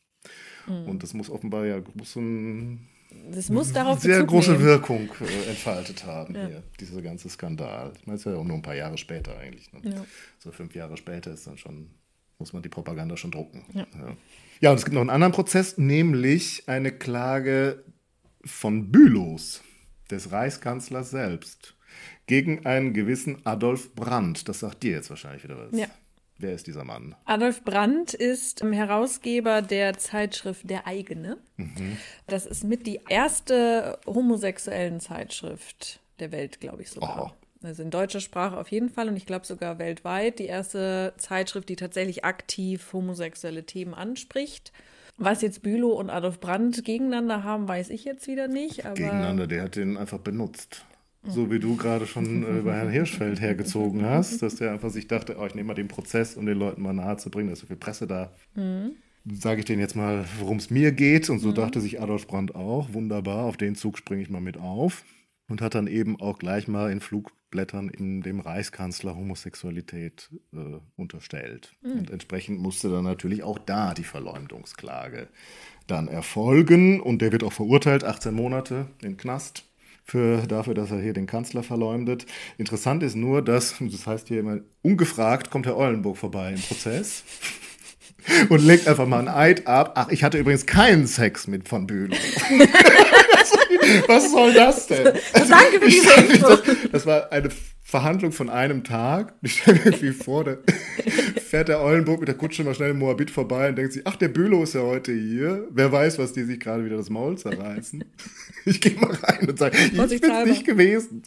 Mhm. Und das muss offenbar ja großen, das muss darauf sehr große nehmen. Wirkung äh, entfaltet haben, ja. hier, dieser ganze Skandal. Ich meine, es ist ja auch nur ein paar Jahre später eigentlich. Ne? Ja. So fünf Jahre später ist dann schon, muss man die Propaganda schon drucken. Ja. ja. ja, und es gibt noch einen anderen Prozess, nämlich eine Klage von Bülows, des Reichskanzlers selbst, gegen einen gewissen Adolf Brandt. Das sagt dir jetzt wahrscheinlich wieder was. Ja. Wer ist dieser Mann? Adolf Brandt ist Herausgeber der Zeitschrift Der eigene. Mhm. Das ist mit die erste homosexuellen Zeitschrift der Welt, glaube ich sogar. Oh. Also in deutscher Sprache auf jeden Fall und ich glaube sogar weltweit die erste Zeitschrift, die tatsächlich aktiv homosexuelle Themen anspricht. Was jetzt Bülow und Adolf Brandt gegeneinander haben, weiß ich jetzt wieder nicht. gegeneinander, der hat den einfach benutzt. So wie du gerade schon äh, bei Herrn Hirschfeld hergezogen hast, dass der einfach sich dachte, oh, ich nehme mal den Prozess, um den Leuten mal nahe zu bringen, da ist so viel Presse da. Mhm. Sage ich denen jetzt mal, worum es mir geht. Und so mhm. dachte sich Adolf Brandt auch, wunderbar, auf den Zug springe ich mal mit auf. Und hat dann eben auch gleich mal in Flugblättern in dem Reichskanzler Homosexualität äh, unterstellt. Mhm. Und entsprechend musste dann natürlich auch da die Verleumdungsklage dann erfolgen. Und der wird auch verurteilt, 18 Monate in Knast für, dafür, dass er hier den Kanzler verleumdet. Interessant ist nur, dass, das heißt hier immer, ungefragt kommt Herr Eulenburg vorbei im Prozess [LAUGHS] und legt einfach mal einen Eid ab. Ach, ich hatte übrigens keinen Sex mit von Bülow. [LAUGHS] Was soll das denn? Danke für diese Info. Das, das war eine Verhandlung von einem Tag. Ich stelle mir irgendwie vor, da [LAUGHS] fährt der Eulenburg mit der Kutsche mal schnell in Moabit vorbei und denkt sich, ach, der Bülow ist ja heute hier. Wer weiß, was die sich gerade wieder das Maul zerreißen. [LAUGHS] Ich gehe mal rein und sage, ich bin nicht gewesen.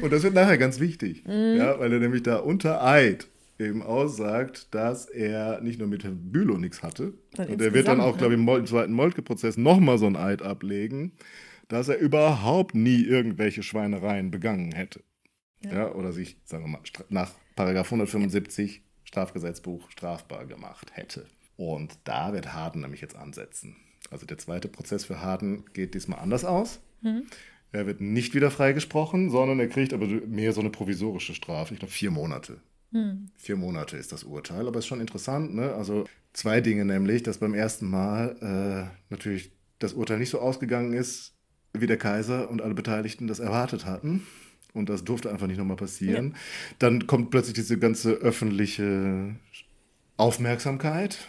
und das wird nachher ganz wichtig, mhm. ja, weil er nämlich da unter Eid eben aussagt, dass er nicht nur mit Herrn Bülow nichts hatte, und er wird dann auch, glaube ich, im zweiten Moltke-Prozess nochmal so ein Eid ablegen, dass er überhaupt nie irgendwelche Schweinereien begangen hätte. Ja. ja oder sich, sagen wir mal, nach Paragraph 175 Strafgesetzbuch strafbar gemacht hätte. Und da wird Harden nämlich jetzt ansetzen. Also der zweite Prozess für Harden geht diesmal anders aus. Mhm. Er wird nicht wieder freigesprochen, sondern er kriegt aber mehr so eine provisorische Strafe. Ich glaube, vier Monate. Mhm. Vier Monate ist das Urteil, aber es ist schon interessant. Ne? Also zwei Dinge nämlich, dass beim ersten Mal äh, natürlich das Urteil nicht so ausgegangen ist, wie der Kaiser und alle Beteiligten das erwartet hatten. Und das durfte einfach nicht nochmal passieren. Ja. Dann kommt plötzlich diese ganze öffentliche Aufmerksamkeit,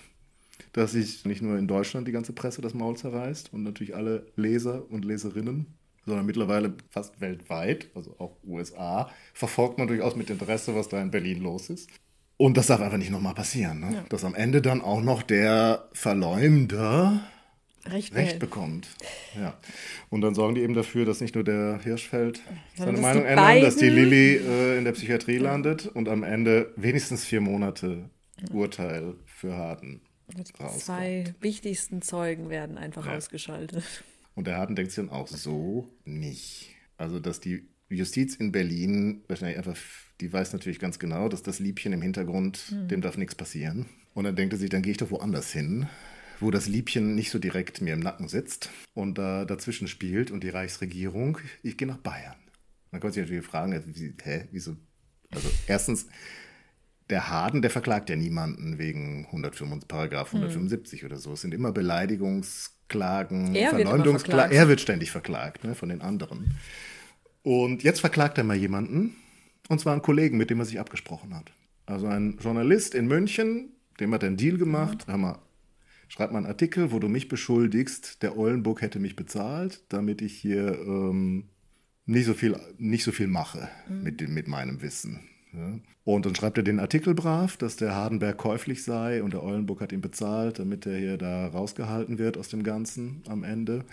dass sich nicht nur in Deutschland die ganze Presse das Maul zerreißt und natürlich alle Leser und Leserinnen, sondern mittlerweile fast weltweit, also auch USA, verfolgt man durchaus mit Interesse, was da in Berlin los ist. Und das darf einfach nicht nochmal passieren. Ne? Ja. Dass am Ende dann auch noch der Verleumder Recht, Recht bekommt. Ja. Und dann sorgen die eben dafür, dass nicht nur der Hirschfeld seine Meinung ändert, dass die Lilly äh, in der Psychiatrie landet und am Ende wenigstens vier Monate Urteil für Harden. Die zwei wichtigsten Zeugen werden einfach ja. ausgeschaltet. Und der Harden denkt sich dann auch so nicht. Also, dass die Justiz in Berlin wahrscheinlich einfach, die weiß natürlich ganz genau, dass das Liebchen im Hintergrund, mhm. dem darf nichts passieren. Und dann denkt er sich, dann gehe ich doch woanders hin wo das Liebchen nicht so direkt mir im Nacken sitzt und da dazwischen spielt und die Reichsregierung, ich gehe nach Bayern. Man kann sich natürlich fragen, wie, hä, wieso? Also erstens, der Harden, der verklagt ja niemanden wegen 175, Paragraph 175 hm. oder so. Es sind immer Beleidigungsklagen, er Verleumdungsklagen. Er wird ständig verklagt ne, von den anderen. Und jetzt verklagt er mal jemanden, und zwar einen Kollegen, mit dem er sich abgesprochen hat. Also ein Journalist in München, dem hat er einen Deal gemacht. Mhm. Hör mal, schreib mal einen Artikel, wo du mich beschuldigst, der Eulenburg hätte mich bezahlt, damit ich hier ähm, nicht, so viel, nicht so viel mache mhm. mit, mit meinem Wissen. Ja. Und dann schreibt er den Artikel brav, dass der Hardenberg käuflich sei und der Eulenburg hat ihn bezahlt, damit er hier da rausgehalten wird aus dem Ganzen am Ende.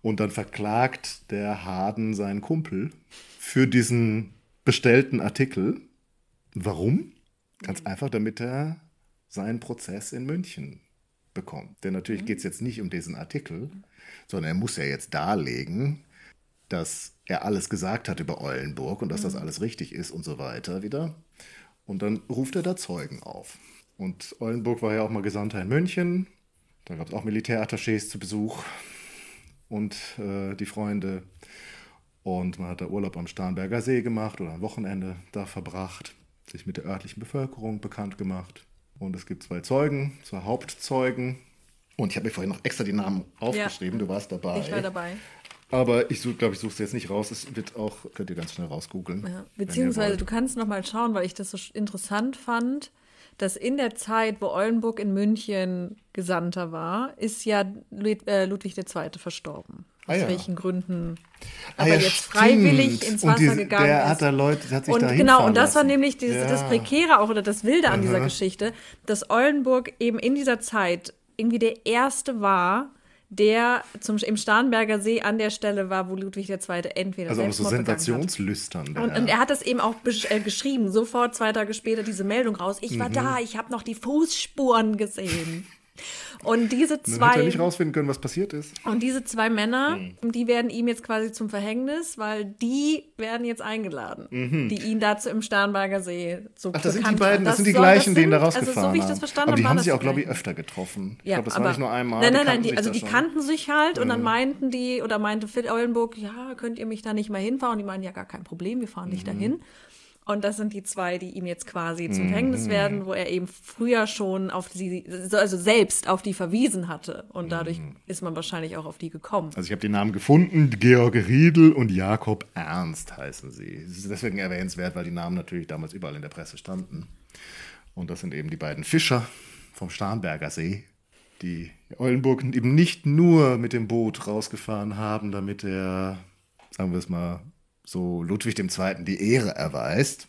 Und dann verklagt der Harden seinen Kumpel für diesen bestellten Artikel. Warum? Ganz einfach, damit er seinen Prozess in München bekommt. Denn natürlich geht es jetzt nicht um diesen Artikel, sondern er muss ja jetzt darlegen, dass er alles gesagt hat über Eulenburg und dass das alles richtig ist und so weiter wieder. Und dann ruft er da Zeugen auf. Und Eulenburg war ja auch mal Gesandter in München. Da gab es auch Militärattachés zu Besuch und äh, die Freunde. Und man hat da Urlaub am Starnberger See gemacht oder ein Wochenende da verbracht, sich mit der örtlichen Bevölkerung bekannt gemacht. Und es gibt zwei Zeugen, zwei Hauptzeugen. Und ich habe mir vorhin noch extra die Namen aufgeschrieben, du warst dabei. Ich war dabei. Aber ich glaube, ich suche es jetzt nicht raus. Es wird auch, könnt ihr ganz schnell rausgoogeln. Ja. Beziehungsweise du kannst noch mal schauen, weil ich das so interessant fand, dass in der Zeit, wo Eulenburg in München Gesandter war, ist ja äh, Ludwig II. verstorben. Ah, Aus ja. welchen Gründen Ah, aber ja, jetzt freiwillig stimmt. ins Wasser diese- gegangen der ist. hat da Leute, hat sich und genau, und das war lassen. nämlich dieses, Ja. das Prekäre auch oder das Wilde an dieser Geschichte, dass Eulenburg eben in dieser Zeit irgendwie der Erste war, der zum, im Starnberger See an der Stelle war, wo Ludwig II. entweder Also so Selbstmord hat. sensationslüstern. Und, und er hat das eben auch äh, geschrieben, sofort zwei Tage später diese Meldung raus. Ich Mhm. war da, ich habe noch die Fußspuren gesehen. Und diese Dann hat er zwei nicht rausfinden können, was passiert ist. und diese zwei Männer, Mhm. die werden ihm jetzt quasi zum Verhängnis, weil die werden jetzt eingeladen, die ihn dazu im Starnberger See so Mhm. Ach, das sind die beiden, das, haben. sind die gleichen, die ihn da sind- rausgefahren Also so wie ich das verstanden aber die habe, haben sich das auch, glaube ich, öfter getroffen. Ich Ja, glaube, das war aber- nicht nur einmal. Nein, nein, nein, die, also die schon. kannten sich halt und dann meinten die, oder meinte Phil Eulenburg, ja, könnt ihr mich da nicht mal hinfahren? Und die meinen, ja, gar kein Problem, wir fahren dich Mhm. dahin. Und das sind die zwei, die ihm jetzt quasi zum Mhm. Verhängnis werden, wo er eben früher schon auf sie, also selbst auf die verwiesen hatte. Und dadurch Mhm. ist man wahrscheinlich auch auf die gekommen. Also ich habe den Namen gefunden, Georg Riedel und Jakob Ernst heißen sie. Es ist deswegen erwähnenswert, weil die Namen natürlich damals überall in der Presse standen. Und das sind eben die beiden Fischer vom Starnberger See, die Eulenburg eben nicht nur mit dem Boot rausgefahren haben, damit er, sagen wir es mal, so Ludwig II. die Ehre erweist,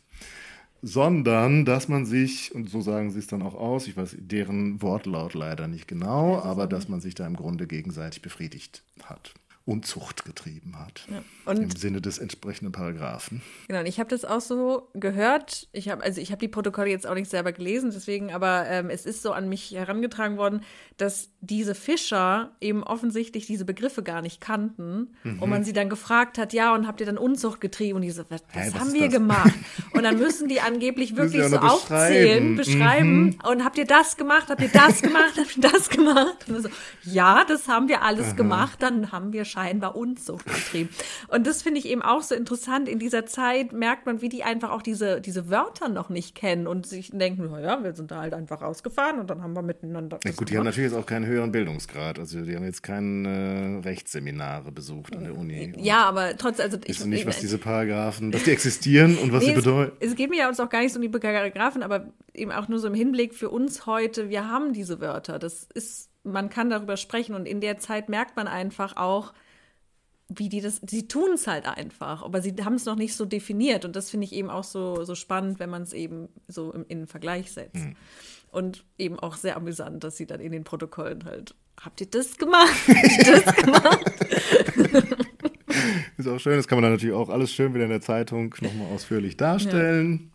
sondern dass man sich, und so sagen sie es dann auch aus, ich weiß deren Wortlaut leider nicht genau, aber dass man sich da im Grunde gegenseitig befriedigt hat. Unzucht getrieben hat. Und- Im Sinne des entsprechenden Paragraphen. Genau, und ich habe das auch so gehört. Ich habe also ich habe die Protokolle jetzt auch nicht selber gelesen, deswegen, aber ähm, es ist so an mich herangetragen worden, dass diese Fischer eben offensichtlich diese Begriffe gar nicht kannten und man sie dann gefragt hat, ja, und habt ihr dann Unzucht getrieben? Und die so, was, Hä, was was haben wir das? gemacht? [LAUGHS] Und dann müssen die angeblich wirklich so noch aufzählen, beschreiben. beschreiben. Und habt ihr das gemacht? Habt ihr das gemacht? Habt ihr das gemacht? Und so, ja, das haben wir alles gemacht. Dann haben wir scheinbar Unzucht getrieben. Und das finde ich eben auch so interessant. In dieser Zeit merkt man, wie die einfach auch diese, diese Wörter noch nicht kennen und sich denken, naja, wir sind da halt einfach rausgefahren und dann haben wir miteinander. Ja, gut, die haben natürlich jetzt auch keinen höheren Bildungsgrad. Also die haben jetzt keine Rechtsseminare besucht an der Uni. ja, aber trotzdem, also ich Wissen nicht, was diese Paragraphen, dass die existieren und was Nee, sie bedeuten. Es, es geht mir ja uns auch gar nicht so um die Paragraphen, aber eben auch nur so im Hinblick für uns heute, wir haben diese Wörter. Das ist, man kann darüber sprechen und in der Zeit merkt man einfach auch, wie die das, sie tun es halt einfach, aber sie haben es noch nicht so definiert und das finde ich eben auch so, so spannend, wenn man es eben so im, in den Vergleich setzt. Mhm. Und eben auch sehr amüsant, dass sie dann in den Protokollen halt, habt ihr das gemacht? Habt ihr das [LAUGHS] gemacht? Ist auch schön, das kann man dann natürlich auch alles schön wieder in der Zeitung nochmal ausführlich darstellen.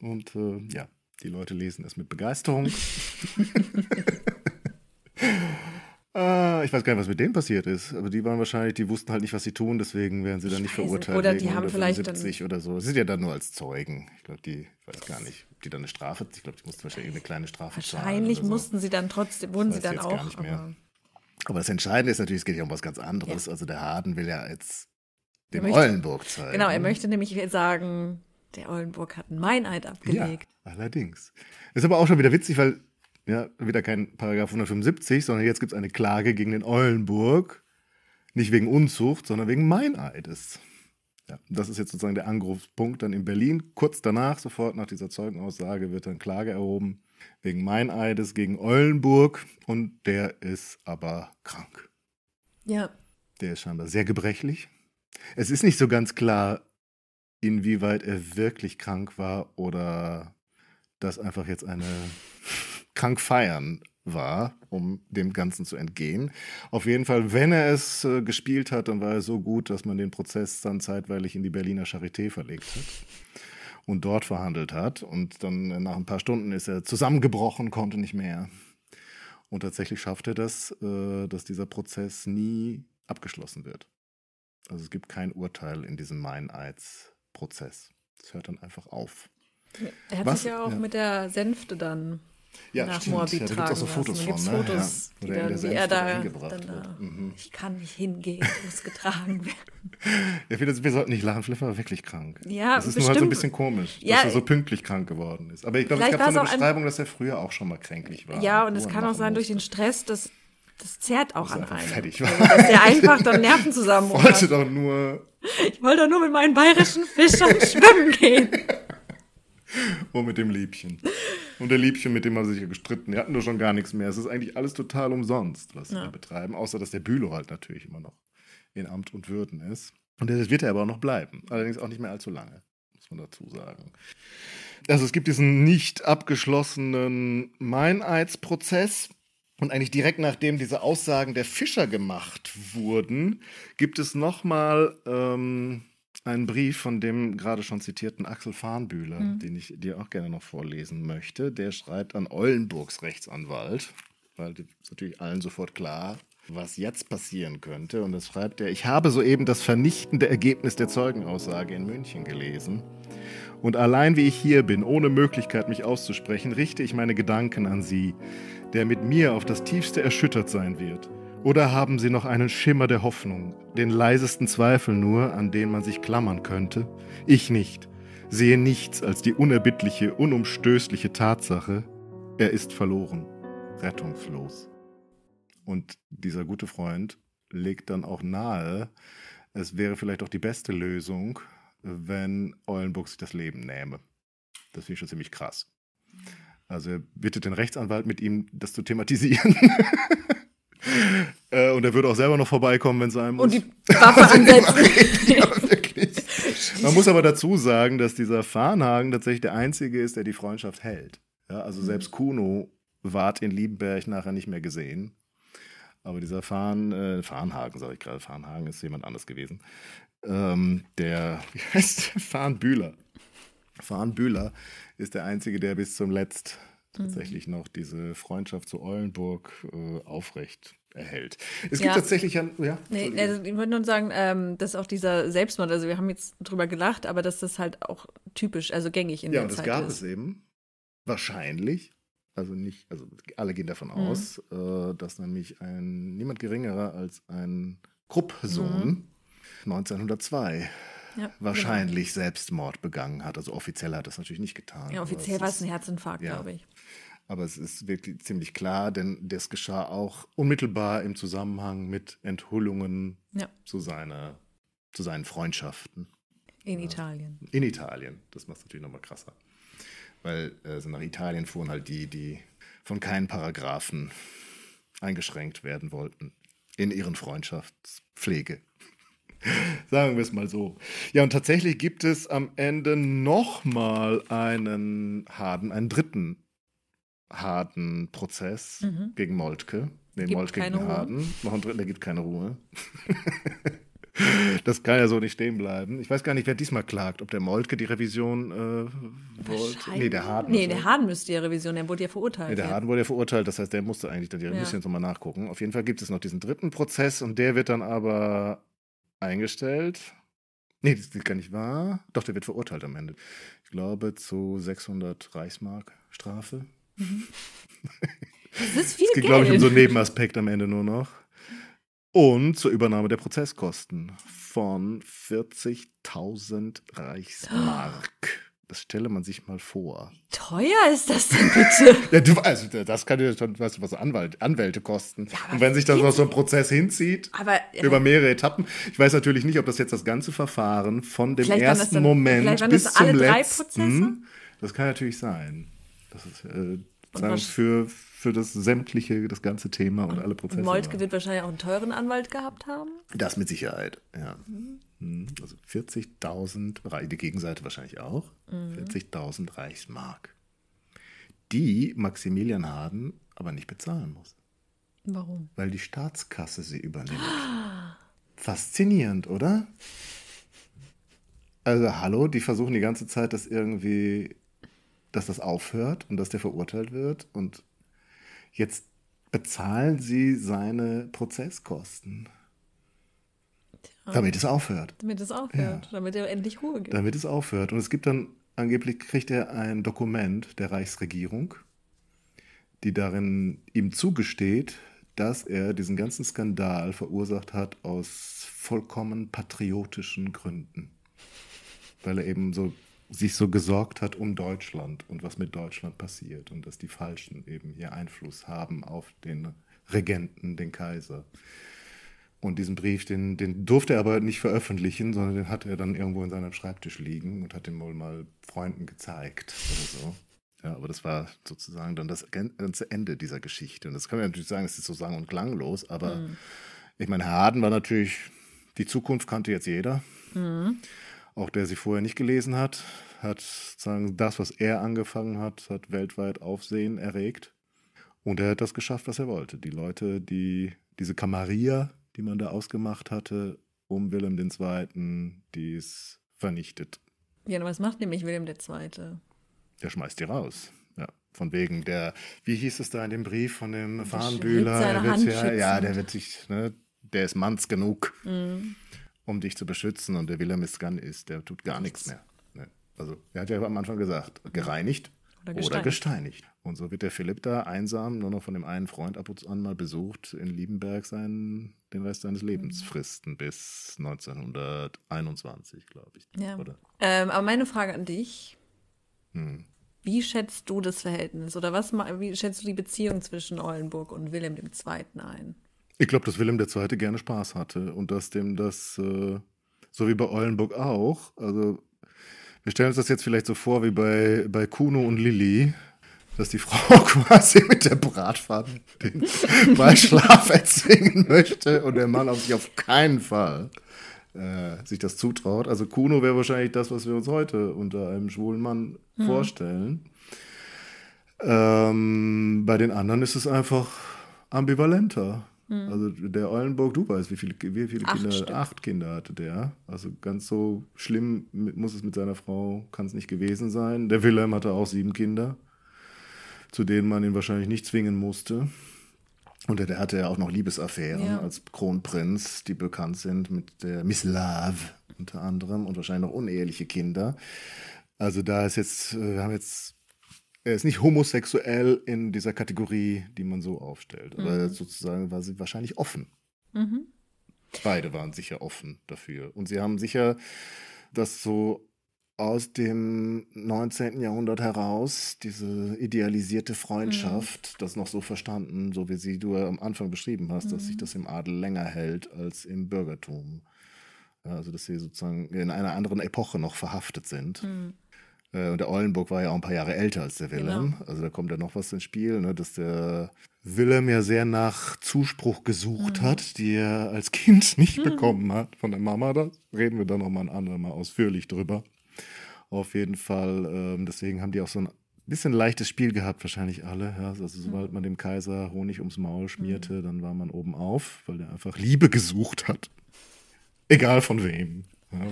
Und äh, ja, die Leute lesen es mit Begeisterung. [LAUGHS] Ah, ich weiß gar nicht, was mit denen passiert ist. Aber die waren wahrscheinlich, die wussten halt nicht, was sie tun, deswegen werden sie dann nicht verurteilt. Oder die haben vielleicht dann- 175 oder so. Sie sind ja dann nur als Zeugen. Ich glaube, die, ich weiß gar nicht, ob die dann eine Strafe, ich glaube, die mussten wahrscheinlich eine kleine Strafe zahlen. Wahrscheinlich so. mussten sie dann trotzdem, wurden sie dann auch. aber- Aber das Entscheidende ist natürlich, es geht ja um was ganz anderes. Also der Harden will ja jetzt dem möchte- Eulenburg zeigen. Genau, er möchte nämlich sagen, der Eulenburg hat einen Meineid abgelegt. Ja, allerdings. Ist aber auch schon wieder witzig, weil ja, wieder kein Paragraph 175, sondern jetzt gibt es eine Klage gegen den Eulenburg. Nicht wegen Unzucht, sondern wegen Meineides. Ja, das ist jetzt sozusagen der Angriffspunkt dann in Berlin. Kurz danach, sofort nach dieser Zeugenaussage, wird dann Klage erhoben wegen Meineides gegen Eulenburg. Und der ist aber krank. Ja. Der ist scheinbar sehr gebrechlich. Es ist nicht so ganz klar, inwieweit er wirklich krank war oder das einfach jetzt eine krank feiern war, um dem Ganzen zu entgehen. Auf jeden Fall, wenn er es äh, gespielt hat, dann war er so gut, dass man den Prozess dann zeitweilig in die Berliner Charité verlegt hat und dort verhandelt hat. Und dann äh, nach ein paar Stunden ist er zusammengebrochen, konnte nicht mehr. Und tatsächlich schafft er das, äh, dass dieser Prozess nie abgeschlossen wird. Also es gibt kein Urteil in diesem Meineidsprozess. Es hört dann einfach auf. Er hat Was? sich ja auch ja. mit der Sänfte dann ja, nach stimmt. Moabit ja, da gibt auch so Fotos von, ne? Fotos, ja. Oder dann, wie er da, dann da mhm. ich kann nicht hingehen, muss getragen werden. [LAUGHS] ja, wir, wir sollten nicht lachen, vielleicht war er wirklich krank. Ja, Das ist bestimmt. nur halt so ein bisschen komisch, ja, dass er so pünktlich krank geworden ist. Aber ich glaube, es gab so eine Beschreibung, dass er früher auch schon mal kränklich war. Ja, und es kann auch sein, durch den Stress, dass das zerrt auch an einem. Fertig war. Also, dass der einfach dann Nerven zusammen Ich [LAUGHS] wollte doch nur. Ich wollte doch nur mit meinen bayerischen Fischern [LAUGHS] schwimmen gehen. Und mit dem Liebchen. Und der Liebchen, mit dem haben sie sich ja gestritten. Die hatten doch schon gar nichts mehr. Es ist eigentlich alles total umsonst, was sie ja. da betreiben. Außer, dass der Bülow halt natürlich immer noch in Amt und Würden ist. Und das wird er aber auch noch bleiben. Allerdings auch nicht mehr allzu lange, muss man dazu sagen. Also es gibt diesen nicht abgeschlossenen Meineidsprozess. Und eigentlich direkt nachdem diese Aussagen der Fischer gemacht wurden, gibt es nochmal ähm, einen Brief von dem gerade schon zitierten Axel Farnbühler, mhm. den ich dir auch gerne noch vorlesen möchte. Der schreibt an Eulenburgs Rechtsanwalt, weil ist natürlich allen sofort klar, was jetzt passieren könnte. Und das schreibt er, ich habe soeben das vernichtende Ergebnis der Zeugenaussage in München gelesen. Und allein wie ich hier bin, ohne Möglichkeit mich auszusprechen, richte ich meine Gedanken an Sie, der mit mir auf das tiefste erschüttert sein wird. Oder haben Sie noch einen Schimmer der Hoffnung, den leisesten Zweifel nur, an den man sich klammern könnte? Ich nicht, sehe nichts als die unerbittliche, unumstößliche Tatsache, er ist verloren, rettungslos. Und dieser gute Freund legt dann auch nahe, es wäre vielleicht auch die beste Lösung, wenn Eulenburg sich das Leben nähme. Das finde ich schon ziemlich krass. Also er bittet den Rechtsanwalt mit ihm, das zu thematisieren. [LAUGHS] Äh, und er würde auch selber noch vorbeikommen, wenn es muss. Und die Waffe [LAUGHS] ansetzen. ja, wirklich. [LAUGHS] Man muss aber dazu sagen, dass dieser Farnhagen tatsächlich der Einzige ist, der die Freundschaft hält. Ja, also mhm. selbst Kuno ward in Liebenberg nachher nicht mehr gesehen. Aber dieser Farn, äh, Farnhagen, sage ich gerade, Farnhagen ist jemand anders gewesen. Ähm, der, [LAUGHS] wie heißt der? Farnbühler. Farnbühler ist der Einzige, der bis zum Letzt tatsächlich mhm. noch diese Freundschaft zu Eulenburg äh, aufrecht erhält. Es gibt ja. tatsächlich ein, ja. Nee, also ich würde nur sagen, ähm, dass auch dieser Selbstmord, also wir haben jetzt drüber gelacht, aber dass das halt auch typisch, also gängig in ja, der Zeit ist. Ja, und das gab es eben wahrscheinlich, also nicht, also alle gehen davon mhm. aus, äh, dass nämlich ein niemand geringerer als ein Krupp-Sohn mhm. 1902 ja, wahrscheinlich genau. Selbstmord begangen hat. Also offiziell hat das natürlich nicht getan. Ja, offiziell war es ein Herzinfarkt, ja. glaube ich. Aber es ist wirklich ziemlich klar, denn das geschah auch unmittelbar im Zusammenhang mit Enthüllungen ja. zu, seiner, zu seinen Freundschaften. In Italien. In Italien. Das macht es natürlich nochmal krasser. Weil also nach Italien fuhren halt die, die von keinen Paragraphen eingeschränkt werden wollten in ihren Freundschaftspflege. [LAUGHS] Sagen wir es mal so. Ja, und tatsächlich gibt es am Ende nochmal einen harten, einen dritten harten Prozess mhm. gegen Moltke. Nee, gibt Moltke gegen Harden. Noch dritten, der gibt keine Ruhe. [LAUGHS] das kann ja so nicht stehen bleiben. Ich weiß gar nicht, wer diesmal klagt. Ob der Moltke die Revision äh, wollte. Nee, der Harden. Nee, der Harden müsste die Revision, der wurde ja verurteilt. Nee, der Harden wurde ja verurteilt, das heißt, der musste eigentlich dann die Revision ja. jetzt nochmal nachgucken. Auf jeden Fall gibt es noch diesen dritten Prozess und der wird dann aber eingestellt. Nee, das ist gar nicht wahr. Doch, der wird verurteilt am Ende. Ich glaube zu 600 Reichsmark Strafe. [LAUGHS] Das ist viel das geht, Geld. glaube ich, um so einen Nebenaspekt am Ende nur noch. Und zur Übernahme der Prozesskosten von 40.000 Reichsmark. Das stelle man sich mal vor. Teuer ist das denn bitte? [LAUGHS] ja, du, also das kann ja schon, weißt du, was Anwalt, Anwälte kosten. Ja, und wenn sich das noch so ein Prozess hinzieht, aber, über mehrere Etappen. Ich weiß natürlich nicht, ob das jetzt das ganze Verfahren von dem ersten dann, Moment bis zum letzten. Das kann natürlich sein. Das ist äh, für für das sämtliche, das ganze Thema und, und alle Prozesse. Moltke wird wahrscheinlich auch einen teuren Anwalt gehabt haben. Das mit Sicherheit, ja. Mhm. Also 40.000, die Gegenseite wahrscheinlich auch, mhm. 40.000 Reichsmark, die Maximilian Harden aber nicht bezahlen muss. Warum? Weil die Staatskasse sie übernimmt. Faszinierend, oder? Also hallo, die versuchen die ganze Zeit, dass irgendwie, dass das aufhört und dass der verurteilt wird und jetzt bezahlen sie seine Prozesskosten. Ja. Damit es aufhört. Damit es aufhört, ja. damit er endlich Ruhe gibt. Damit es aufhört. Und es gibt dann, angeblich kriegt er ein Dokument der Reichsregierung, die darin ihm zugesteht, dass er diesen ganzen Skandal verursacht hat aus vollkommen patriotischen Gründen. Weil er eben so sich so gesorgt hat um Deutschland und was mit Deutschland passiert und dass die Falschen eben hier Einfluss haben auf den Regenten, den Kaiser. Und diesen Brief, den, den durfte er aber nicht veröffentlichen, sondern den hat er dann irgendwo in seinem Schreibtisch liegen und hat den wohl mal Freunden gezeigt oder so. Ja, aber das war sozusagen dann das ganze Ende dieser Geschichte. Und das kann man natürlich sagen, es ist so sang- und klanglos, aber mhm. ich meine, Herr Harden war natürlich, die Zukunft kannte jetzt jeder. Mhm. Auch der sie vorher nicht gelesen hat, hat sagen, das, was er angefangen hat, hat weltweit Aufsehen erregt. Und er hat das geschafft, was er wollte. Die Leute, die diese Kamaria, die man da ausgemacht hatte, um Wilhelm II., die ist vernichtet. Ja, und was macht nämlich Wilhelm II.? Der schmeißt die raus. Ja, von wegen der, wie hieß es da in dem Brief von dem Farnbühler? Ja, ja, der wird sich, ne, der ist manns genug, mhm. Um dich zu beschützen und der Wilhelm ist, ist der tut gar nichts mehr. Ne? Also, er hat ja am Anfang gesagt, gereinigt oder gesteinigt. oder gesteinigt. Und so wird der Philipp da einsam nur noch von dem einen Freund ab und an mal besucht in Liebenberg seinen, den Rest seines Lebens mhm. fristen bis 1921, glaube ich. Ja. Ähm, aber meine Frage an dich, hm. Wie schätzt du das Verhältnis oder was, wie schätzt du die Beziehung zwischen Eulenburg und Wilhelm II. ein? Ich glaube, dass Wilhelm II. gerne Spaß hatte und dass dem das, äh, so wie bei Eulenburg auch, also wir stellen uns das jetzt vielleicht so vor wie bei, bei Kuno und Lilly, dass die [LAUGHS] Frau quasi mit der Bratpfanne den [LAUGHS] Beischlaf erzwingen möchte und der Mann auf sich auf keinen Fall äh, sich das zutraut. Also Kuno wäre wahrscheinlich das, was wir uns heute unter einem schwulen Mann mhm. vorstellen. Ähm, bei den anderen ist es einfach ambivalenter. Mhm. Also der Eulenburg, du weißt, wie viele, wie viele Acht Kinder, Stück. acht Kinder hatte der. Also ganz so schlimm muss es mit seiner Frau, kann es nicht gewesen sein. Der Wilhelm hatte auch sieben Kinder, zu denen man ihn wahrscheinlich nicht zwingen musste. Und der hatte ja auch noch Liebesaffären ja. als Kronprinz, die bekannt sind mit der Miss Love unter anderem und wahrscheinlich noch uneheliche Kinder. Also da ist jetzt, äh, wir haben jetzt, er ist nicht homosexuell in dieser Kategorie, die man so aufstellt. Aber mhm. sozusagen war sie wahrscheinlich offen. Mhm. Beide waren sicher offen dafür. Und sie haben sicher das so aus dem 19. Jahrhundert heraus, diese idealisierte Freundschaft, mhm. das noch so verstanden, so wie sie du am Anfang beschrieben hast, mhm. dass sich mhm. das im Adel länger hält als im Bürgertum. Also, dass sie sozusagen in einer anderen Epoche noch verhaftet sind. Mhm. Äh, und der Eulenburg war ja auch ein paar Jahre älter als der Wilhelm. Genau. Also da kommt ja noch was ins Spiel, ne, dass der Wilhelm ja sehr nach Zuspruch gesucht mhm. hat, die er als Kind [LAUGHS] nicht mhm. bekommen hat von der Mama. Da reden wir dann noch mal ein andermal ausführlich drüber. Auf jeden Fall, ähm, deswegen haben die auch so ein bisschen leichtes Spiel gehabt, wahrscheinlich alle. Ja. Also sobald man dem Kaiser Honig ums Maul schmierte, mhm. dann war man oben auf, weil der einfach Liebe gesucht hat. Egal von wem. Ja.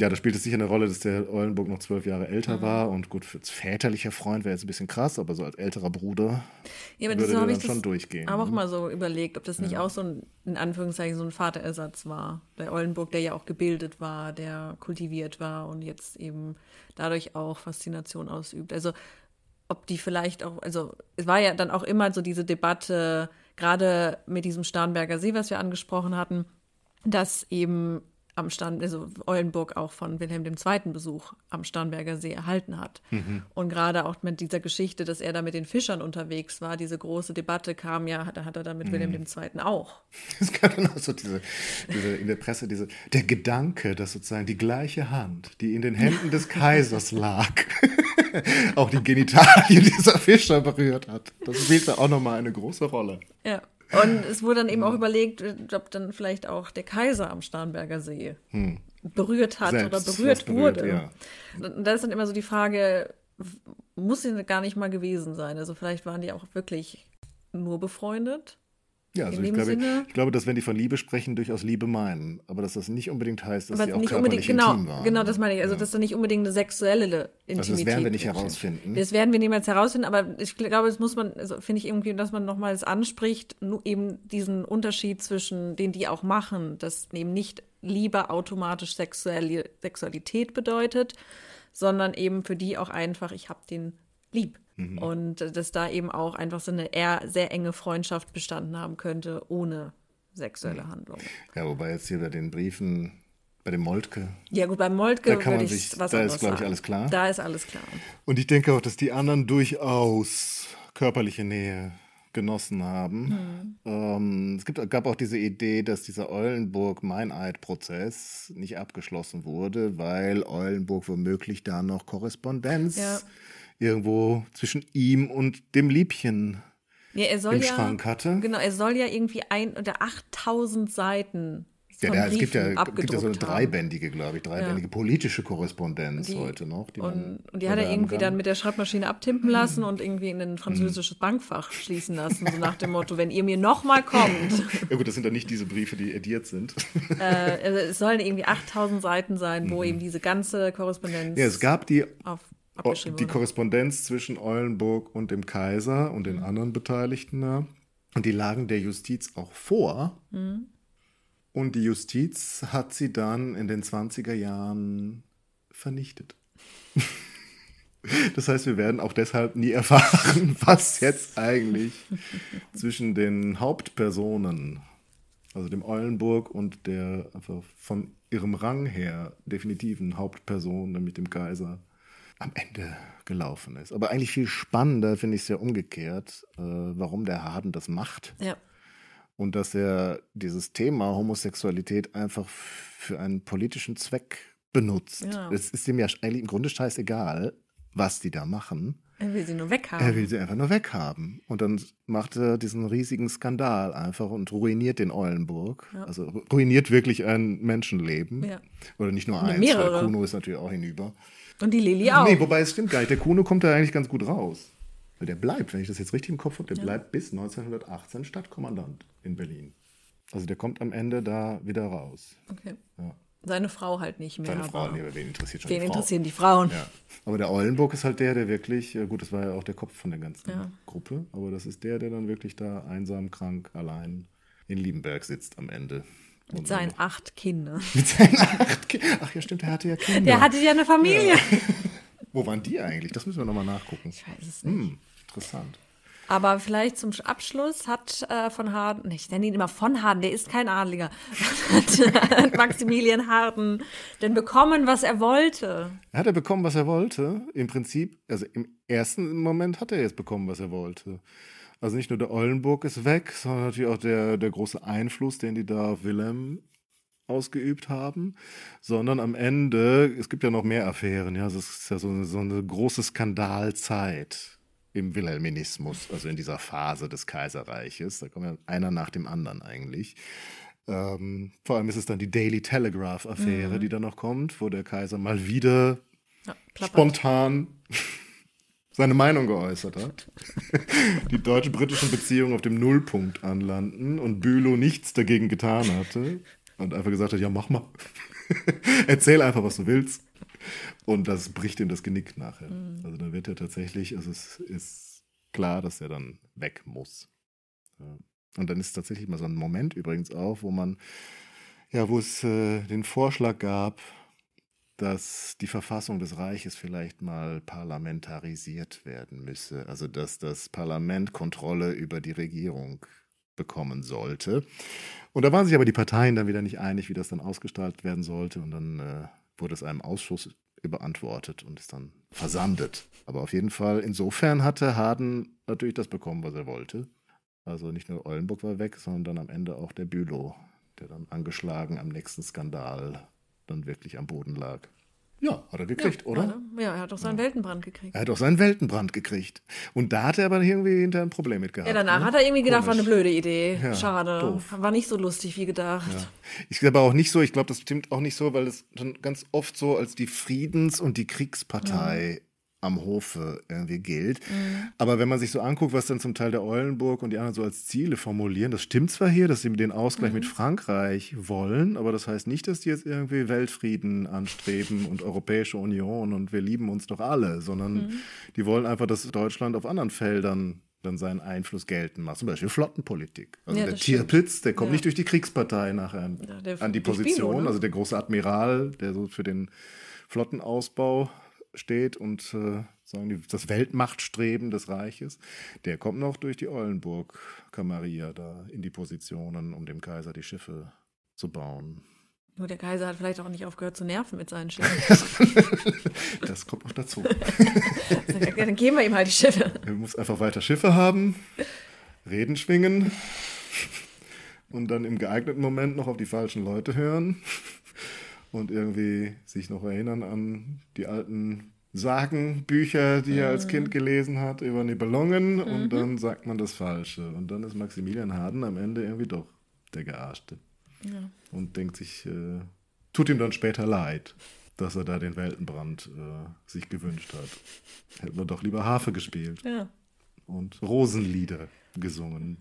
Ja, da spielt es sicher eine Rolle, dass der Eulenburg noch zwölf Jahre älter mhm. war und gut, als väterlicher Freund wäre jetzt ein bisschen krass, aber so als älterer Bruder ja, aber würde der dann schon durchgehen. Ich habe auch ne? mal so überlegt, ob das nicht ja. auch so ein, in Anführungszeichen, so ein Vaterersatz war. Der Eulenburg, der ja auch gebildet war, der kultiviert war und jetzt eben dadurch auch Faszination ausübt. Also ob die vielleicht auch, also es war ja dann auch immer so diese Debatte, gerade mit diesem Starnberger See, was wir angesprochen hatten, dass eben am Stand, also Eulenburg auch von Wilhelm II. Besuch am Starnberger See erhalten hat. Mhm. Und gerade auch mit dieser Geschichte, dass er da mit den Fischern unterwegs war, diese große Debatte kam ja, da hat er dann mit mhm. Wilhelm II. auch. [LAUGHS] Es gab dann auch so diese, diese, in der Presse, diese, der Gedanke, dass sozusagen die gleiche Hand, die in den Händen des [LAUGHS] Kaisers lag, [LAUGHS] auch die Genitalien dieser Fischer berührt hat. Das spielte auch nochmal eine große Rolle. Ja. Und es wurde dann eben auch überlegt, ob dann vielleicht auch der Kaiser am Starnberger See hm. berührt hat Selbst oder berührt, berührt wurde. Ja. Und da ist dann immer so die Frage, muss sie gar nicht mal gewesen sein. Also vielleicht waren die auch wirklich nur befreundet. Ja, also ich glaube, ich glaube, dass wenn die von Liebe sprechen, durchaus Liebe meinen. Aber dass das nicht unbedingt heißt, dass sie auch körperlich genau, intim waren. Genau, das meine ich. Also, ja. dass da nicht unbedingt eine sexuelle Intimität Also das werden wir nicht herausfinden. Das werden wir niemals herausfinden. Aber ich glaube, das muss man, also finde ich irgendwie, dass man nochmals anspricht, nur eben diesen Unterschied zwischen, den die auch machen, dass eben nicht Liebe automatisch Sexualität bedeutet, sondern eben für die auch einfach, ich habe den lieb. Mhm. Und dass da eben auch einfach so eine eher sehr enge Freundschaft bestanden haben könnte, ohne sexuelle mhm. Handlung. Ja, wobei jetzt hier bei den Briefen, bei dem Moltke. Ja, gut, beim Moltke da kann man sich, was Da ist, glaube ich, alles klar. Da ist alles klar. Und ich denke auch, dass die anderen durchaus körperliche Nähe genossen haben. Mhm. Ähm, es gibt, gab auch diese Idee, dass dieser Eulenburg-Meineid-Prozess nicht abgeschlossen wurde, weil Eulenburg womöglich da noch Korrespondenz ja irgendwo zwischen ihm und dem Liebchen ja, im ja, Schrank hatte. Genau, er soll ja irgendwie ein oder 8000 Seiten ja, der, es gibt ja, gibt ja so eine dreibändige, glaube ich, dreibändige ja. politische Korrespondenz die, heute noch. Die und, und, die hat er irgendwie kann. dann mit der Schreibmaschine abtimpen lassen [LAUGHS] und irgendwie in ein französisches Bankfach schließen lassen, so nach dem Motto, wenn ihr mir nochmal kommt. Ja gut, das sind dann nicht diese Briefe, die ediert sind. Äh, also es sollen irgendwie 8000 Seiten sein, wo mhm. eben diese ganze Korrespondenz Ja, es gab die Oh, die Korrespondenz zwischen Eulenburg und dem Kaiser und den mhm. anderen Beteiligten da. Und die lagen der Justiz auch vor. Mhm. Und die Justiz hat sie dann in den 20er Jahren vernichtet. [LAUGHS] Das heißt, wir werden auch deshalb nie erfahren, [LAUGHS] was jetzt eigentlich [LAUGHS] zwischen den Hauptpersonen, also dem Eulenburg und der einfach von ihrem Rang her definitiven Hauptperson, nämlich dem Kaiser, am Ende gelaufen ist. Aber eigentlich viel spannender finde ich es ja umgekehrt, äh, warum der Harden das macht. Ja. Und dass er dieses Thema Homosexualität einfach für einen politischen Zweck benutzt. Ja. Es ist ihm ja eigentlich im Grunde scheißegal, was die da machen. Er will sie nur weghaben. Er will sie einfach nur weghaben. Und dann macht er diesen riesigen Skandal einfach und ruiniert den Eulenburg. Ja. Also ruiniert wirklich ein Menschenleben. Ja. Oder nicht nur eins, mehrere. weil Kuno ist natürlich auch hinüber. Und die Lilly auch. Nee, wobei es stimmt gar nicht. Der Kuno kommt da eigentlich ganz gut raus. Weil der bleibt, wenn ich das jetzt richtig im Kopf habe, der ja. bleibt bis 1918 Stadtkommandant in Berlin. Also der kommt am Ende da wieder raus. Okay. Ja. Seine Frau halt nicht mehr. Seine Frau, nee, wen interessiert schon Wen die Frau? interessieren die Frauen? Ja. Aber der Eulenburg ist halt der, der wirklich, gut, das war ja auch der Kopf von der ganzen ja. Gruppe, aber das ist der, der dann wirklich da einsam, krank, allein in Liebenberg sitzt am Ende. [LAUGHS] Mit seinen acht Kindern. Mit seinen acht Kindern. Ach ja, stimmt, der hatte ja Kinder. Der hatte ja eine Familie. Ja. [LAUGHS] Wo waren die eigentlich? Das müssen wir nochmal nachgucken. Ich weiß es nicht. Hm, interessant. Aber vielleicht zum Abschluss hat äh, von Harden, ich nenne ihn immer von Harden, der ist kein Adliger, [LAUGHS] hat Maximilian Harden denn bekommen, was er wollte? Hat er bekommen, was er wollte? Im Prinzip, also im ersten Moment hat er jetzt bekommen, was er wollte. Also nicht nur der Eulenburg ist weg, sondern natürlich auch der, der große Einfluss, den die da auf Wilhelm ausgeübt haben, sondern am Ende, es gibt ja noch mehr Affären, ja, es ist ja so, so eine große Skandalzeit im Wilhelminismus, also in dieser Phase des Kaiserreiches. Da kommt ja einer nach dem anderen eigentlich. Ähm, vor allem ist es dann die Daily Telegraph-Affäre, mhm. die dann noch kommt, wo der Kaiser mal wieder ja, spontan seine Meinung geäußert hat. die deutsch-britischen Beziehungen auf dem Nullpunkt anlanden und Bülow nichts dagegen getan hatte und einfach gesagt hat, ja, mach mal. [LAUGHS] Erzähl einfach, was du willst. Und das bricht ihm das Genick nachher. Mhm. Also da wird er tatsächlich, also es ist klar, dass er dann weg muss. Und dann ist tatsächlich mal so ein Moment übrigens auch, wo man, ja, wo es äh, den Vorschlag gab, dass die Verfassung des Reiches vielleicht mal parlamentarisiert werden müsse. Also dass das Parlament Kontrolle über die Regierung bekommen sollte. Und da waren sich aber die Parteien dann wieder nicht einig, wie das dann ausgestaltet werden sollte. Und dann äh, wurde es einem Ausschuss überantwortet und ist dann versandet. Aber auf jeden Fall, insofern hatte Harden natürlich das bekommen, was er wollte. Also nicht nur Eulenburg war weg, sondern dann am Ende auch der Bülow, der dann angeschlagen am nächsten Skandal dann wirklich am Boden lag. Ja, hat er gekriegt, oder? Ja, ne? ja, er hat doch seinen Weltenbrand gekriegt. Er hat auch seinen Weltenbrand gekriegt. Und da hat er aber irgendwie hinter ein Problem mit gehabt. Ja, danach ne? hat er irgendwie gedacht, war eine Komisch. blöde Idee. Ja, Schade. doof. War nicht so lustig wie gedacht. Ich glaube auch nicht so, ich glaube, das stimmt auch nicht so, weil es dann ganz oft so als die Friedens- und die Kriegspartei am Hofe irgendwie gilt. Aber wenn man sich so anguckt, was dann zum Teil der Eulenburg und die anderen so als Ziele formulieren, das stimmt zwar hier, dass sie den Ausgleich mit Frankreich wollen, aber das heißt nicht, dass die jetzt irgendwie Weltfrieden anstreben und Europäische Union und wir lieben uns doch alle, sondern die wollen einfach, dass Deutschland auf anderen Feldern dann seinen Einfluss gelten macht. Zum Beispiel Flottenpolitik. Also Ja, der. Tierpitz, der kommt Ja. nicht durch die Kriegspartei nachher an, Ja, an die Position. Bino, ne? Also der große Admiral, der so für den Flottenausbau steht und äh, sagen die, das Weltmachtstreben des Reiches, der kommt noch durch die Eulenburg Camarilla da in die Positionen, um dem Kaiser die Schiffe zu bauen. Nur der Kaiser hat vielleicht auch nicht aufgehört zu nerven mit seinen Schiffen. [LAUGHS] Das kommt noch dazu. [LAUGHS] dann geben wir ihm halt die Schiffe. Er muss einfach weiter Schiffe haben, Reden schwingen und dann im geeigneten Moment noch auf die falschen Leute hören und irgendwie sich noch erinnern an die alten Sagenbücher, die er als Kind gelesen hat über Nibelungen und dann sagt man das Falsche. Und dann ist Maximilian Harden am Ende irgendwie doch der Gearschte und denkt sich, äh, tut ihm dann später leid, dass er da den Weltenbrand äh, sich gewünscht hat. Hätte man doch lieber Harfe gespielt Ja. und Rosenlieder gesungen.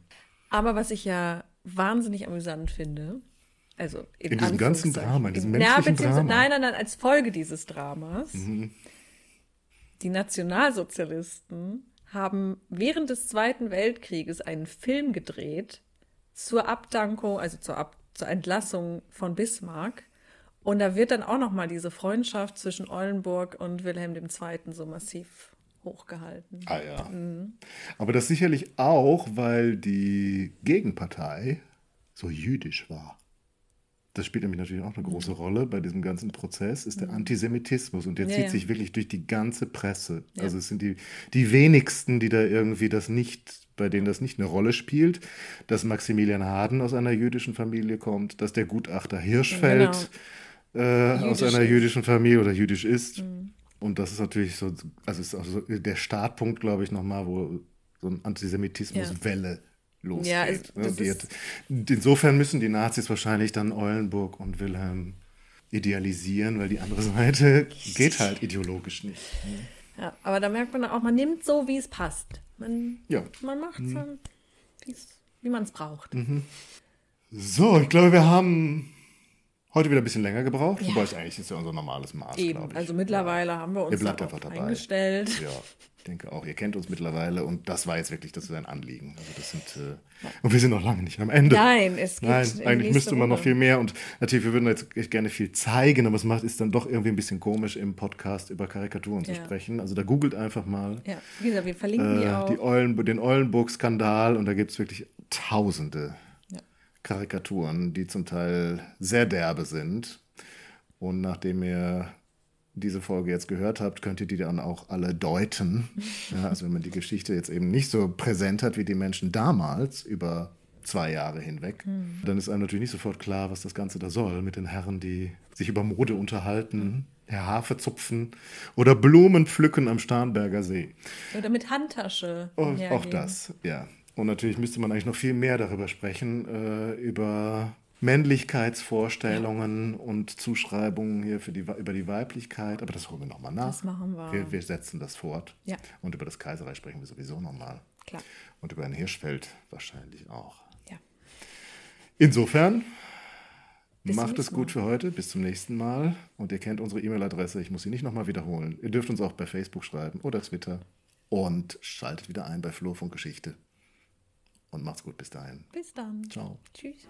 Aber was ich ja wahnsinnig amüsant finde, also in, In diesem ganzen Drama, in diesem ja, menschlichen Drama. Nein, nein, nein, als Folge dieses Dramas. Mhm. Die Nationalsozialisten haben während des Zweiten Weltkrieges einen Film gedreht zur Abdankung, also zur, Ab zur Entlassung von Bismarck. Und da wird dann auch noch mal diese Freundschaft zwischen Eulenburg und Wilhelm II. so massiv hochgehalten. Ah ja. Mhm. Aber das sicherlich auch, weil die Gegenpartei so jüdisch war. Das spielt nämlich natürlich auch eine große Rolle bei diesem ganzen Prozess, ist der Antisemitismus. Und der Mhm. Ja, zieht ja. sich wirklich durch die ganze Presse. Ja. Also es sind die, die wenigsten, die da irgendwie das nicht, bei denen das nicht eine Rolle spielt, dass Maximilian Harden aus einer jüdischen Familie kommt, dass der Gutachter Hirschfeld äh, aus einer ist. jüdischen Familie oder jüdisch ist. Mhm. Und das ist natürlich so, also ist auch so der Startpunkt, glaube ich, nochmal, wo so eine Antisemitismuswelle losgeht. Ja, es- ne? Die insofern müssen die Nazis wahrscheinlich dann Eulenburg und Wilhelm idealisieren, weil die andere Seite geht halt ideologisch nicht. Ja, aber da merkt man auch, man nimmt so, wie es passt. Man, Ja. man macht es, Mhm. wie man es braucht. So, ich glaube, wir haben heute wieder ein bisschen länger gebraucht, Ja. wobei es eigentlich ist ja unser normales Maß, Eben, also mittlerweile haben wir Ihr uns bleibt darauf einfach dabei. eingestellt. Ja, ich denke auch. Ihr kennt uns mittlerweile und das war jetzt wirklich, das ist ein Anliegen. Also das sind, äh, und wir sind noch lange nicht am Ende. Nein, es geht Nein, in die eigentlich müsste man noch viel mehr und natürlich, wir würden jetzt echt gerne viel zeigen, aber es macht ist dann doch irgendwie ein bisschen komisch, im Podcast über Karikaturen zu Ja. sprechen. Also da googelt einfach mal Ja, wie gesagt, wir verlinken die äh, auch. die Eulen, den Eulenburg-Skandal und da gibt es wirklich tausende Ja. Karikaturen, die zum Teil sehr derbe sind. Und nachdem ihr diese Folge jetzt gehört habt, könnt ihr die dann auch alle deuten. [LAUGHS] Ja, also wenn man die Geschichte jetzt eben nicht so präsent hat wie die Menschen damals über zwei Jahre hinweg, dann ist einem natürlich nicht sofort klar, was das Ganze da soll mit den Herren, die sich über Mode unterhalten, Herr Hafe zupfen oder Blumen pflücken am Starnberger See. Oder mit Handtasche. Und auch das, ja. Und natürlich müsste man eigentlich noch viel mehr darüber sprechen, äh, über Männlichkeitsvorstellungen und Zuschreibungen hier für die, über die Weiblichkeit. Aber das holen wir nochmal nach. Das machen wir. wir. Wir setzen das fort. Ja. Und über das Kaiserreich sprechen wir sowieso nochmal. Klar. Und über ein Hirschfeld wahrscheinlich auch. Ja. Insofern, Bis macht es gut für heute. Bis zum nächsten Mal. Und ihr kennt unsere E-Mail-Adresse. Ich muss sie nicht nochmal wiederholen. Ihr dürft uns auch bei Facebook schreiben oder Twitter. Und schaltet wieder ein bei Flurfunk Geschichte und macht's gut bis dahin. Bis dann. Ciao. Tschüss.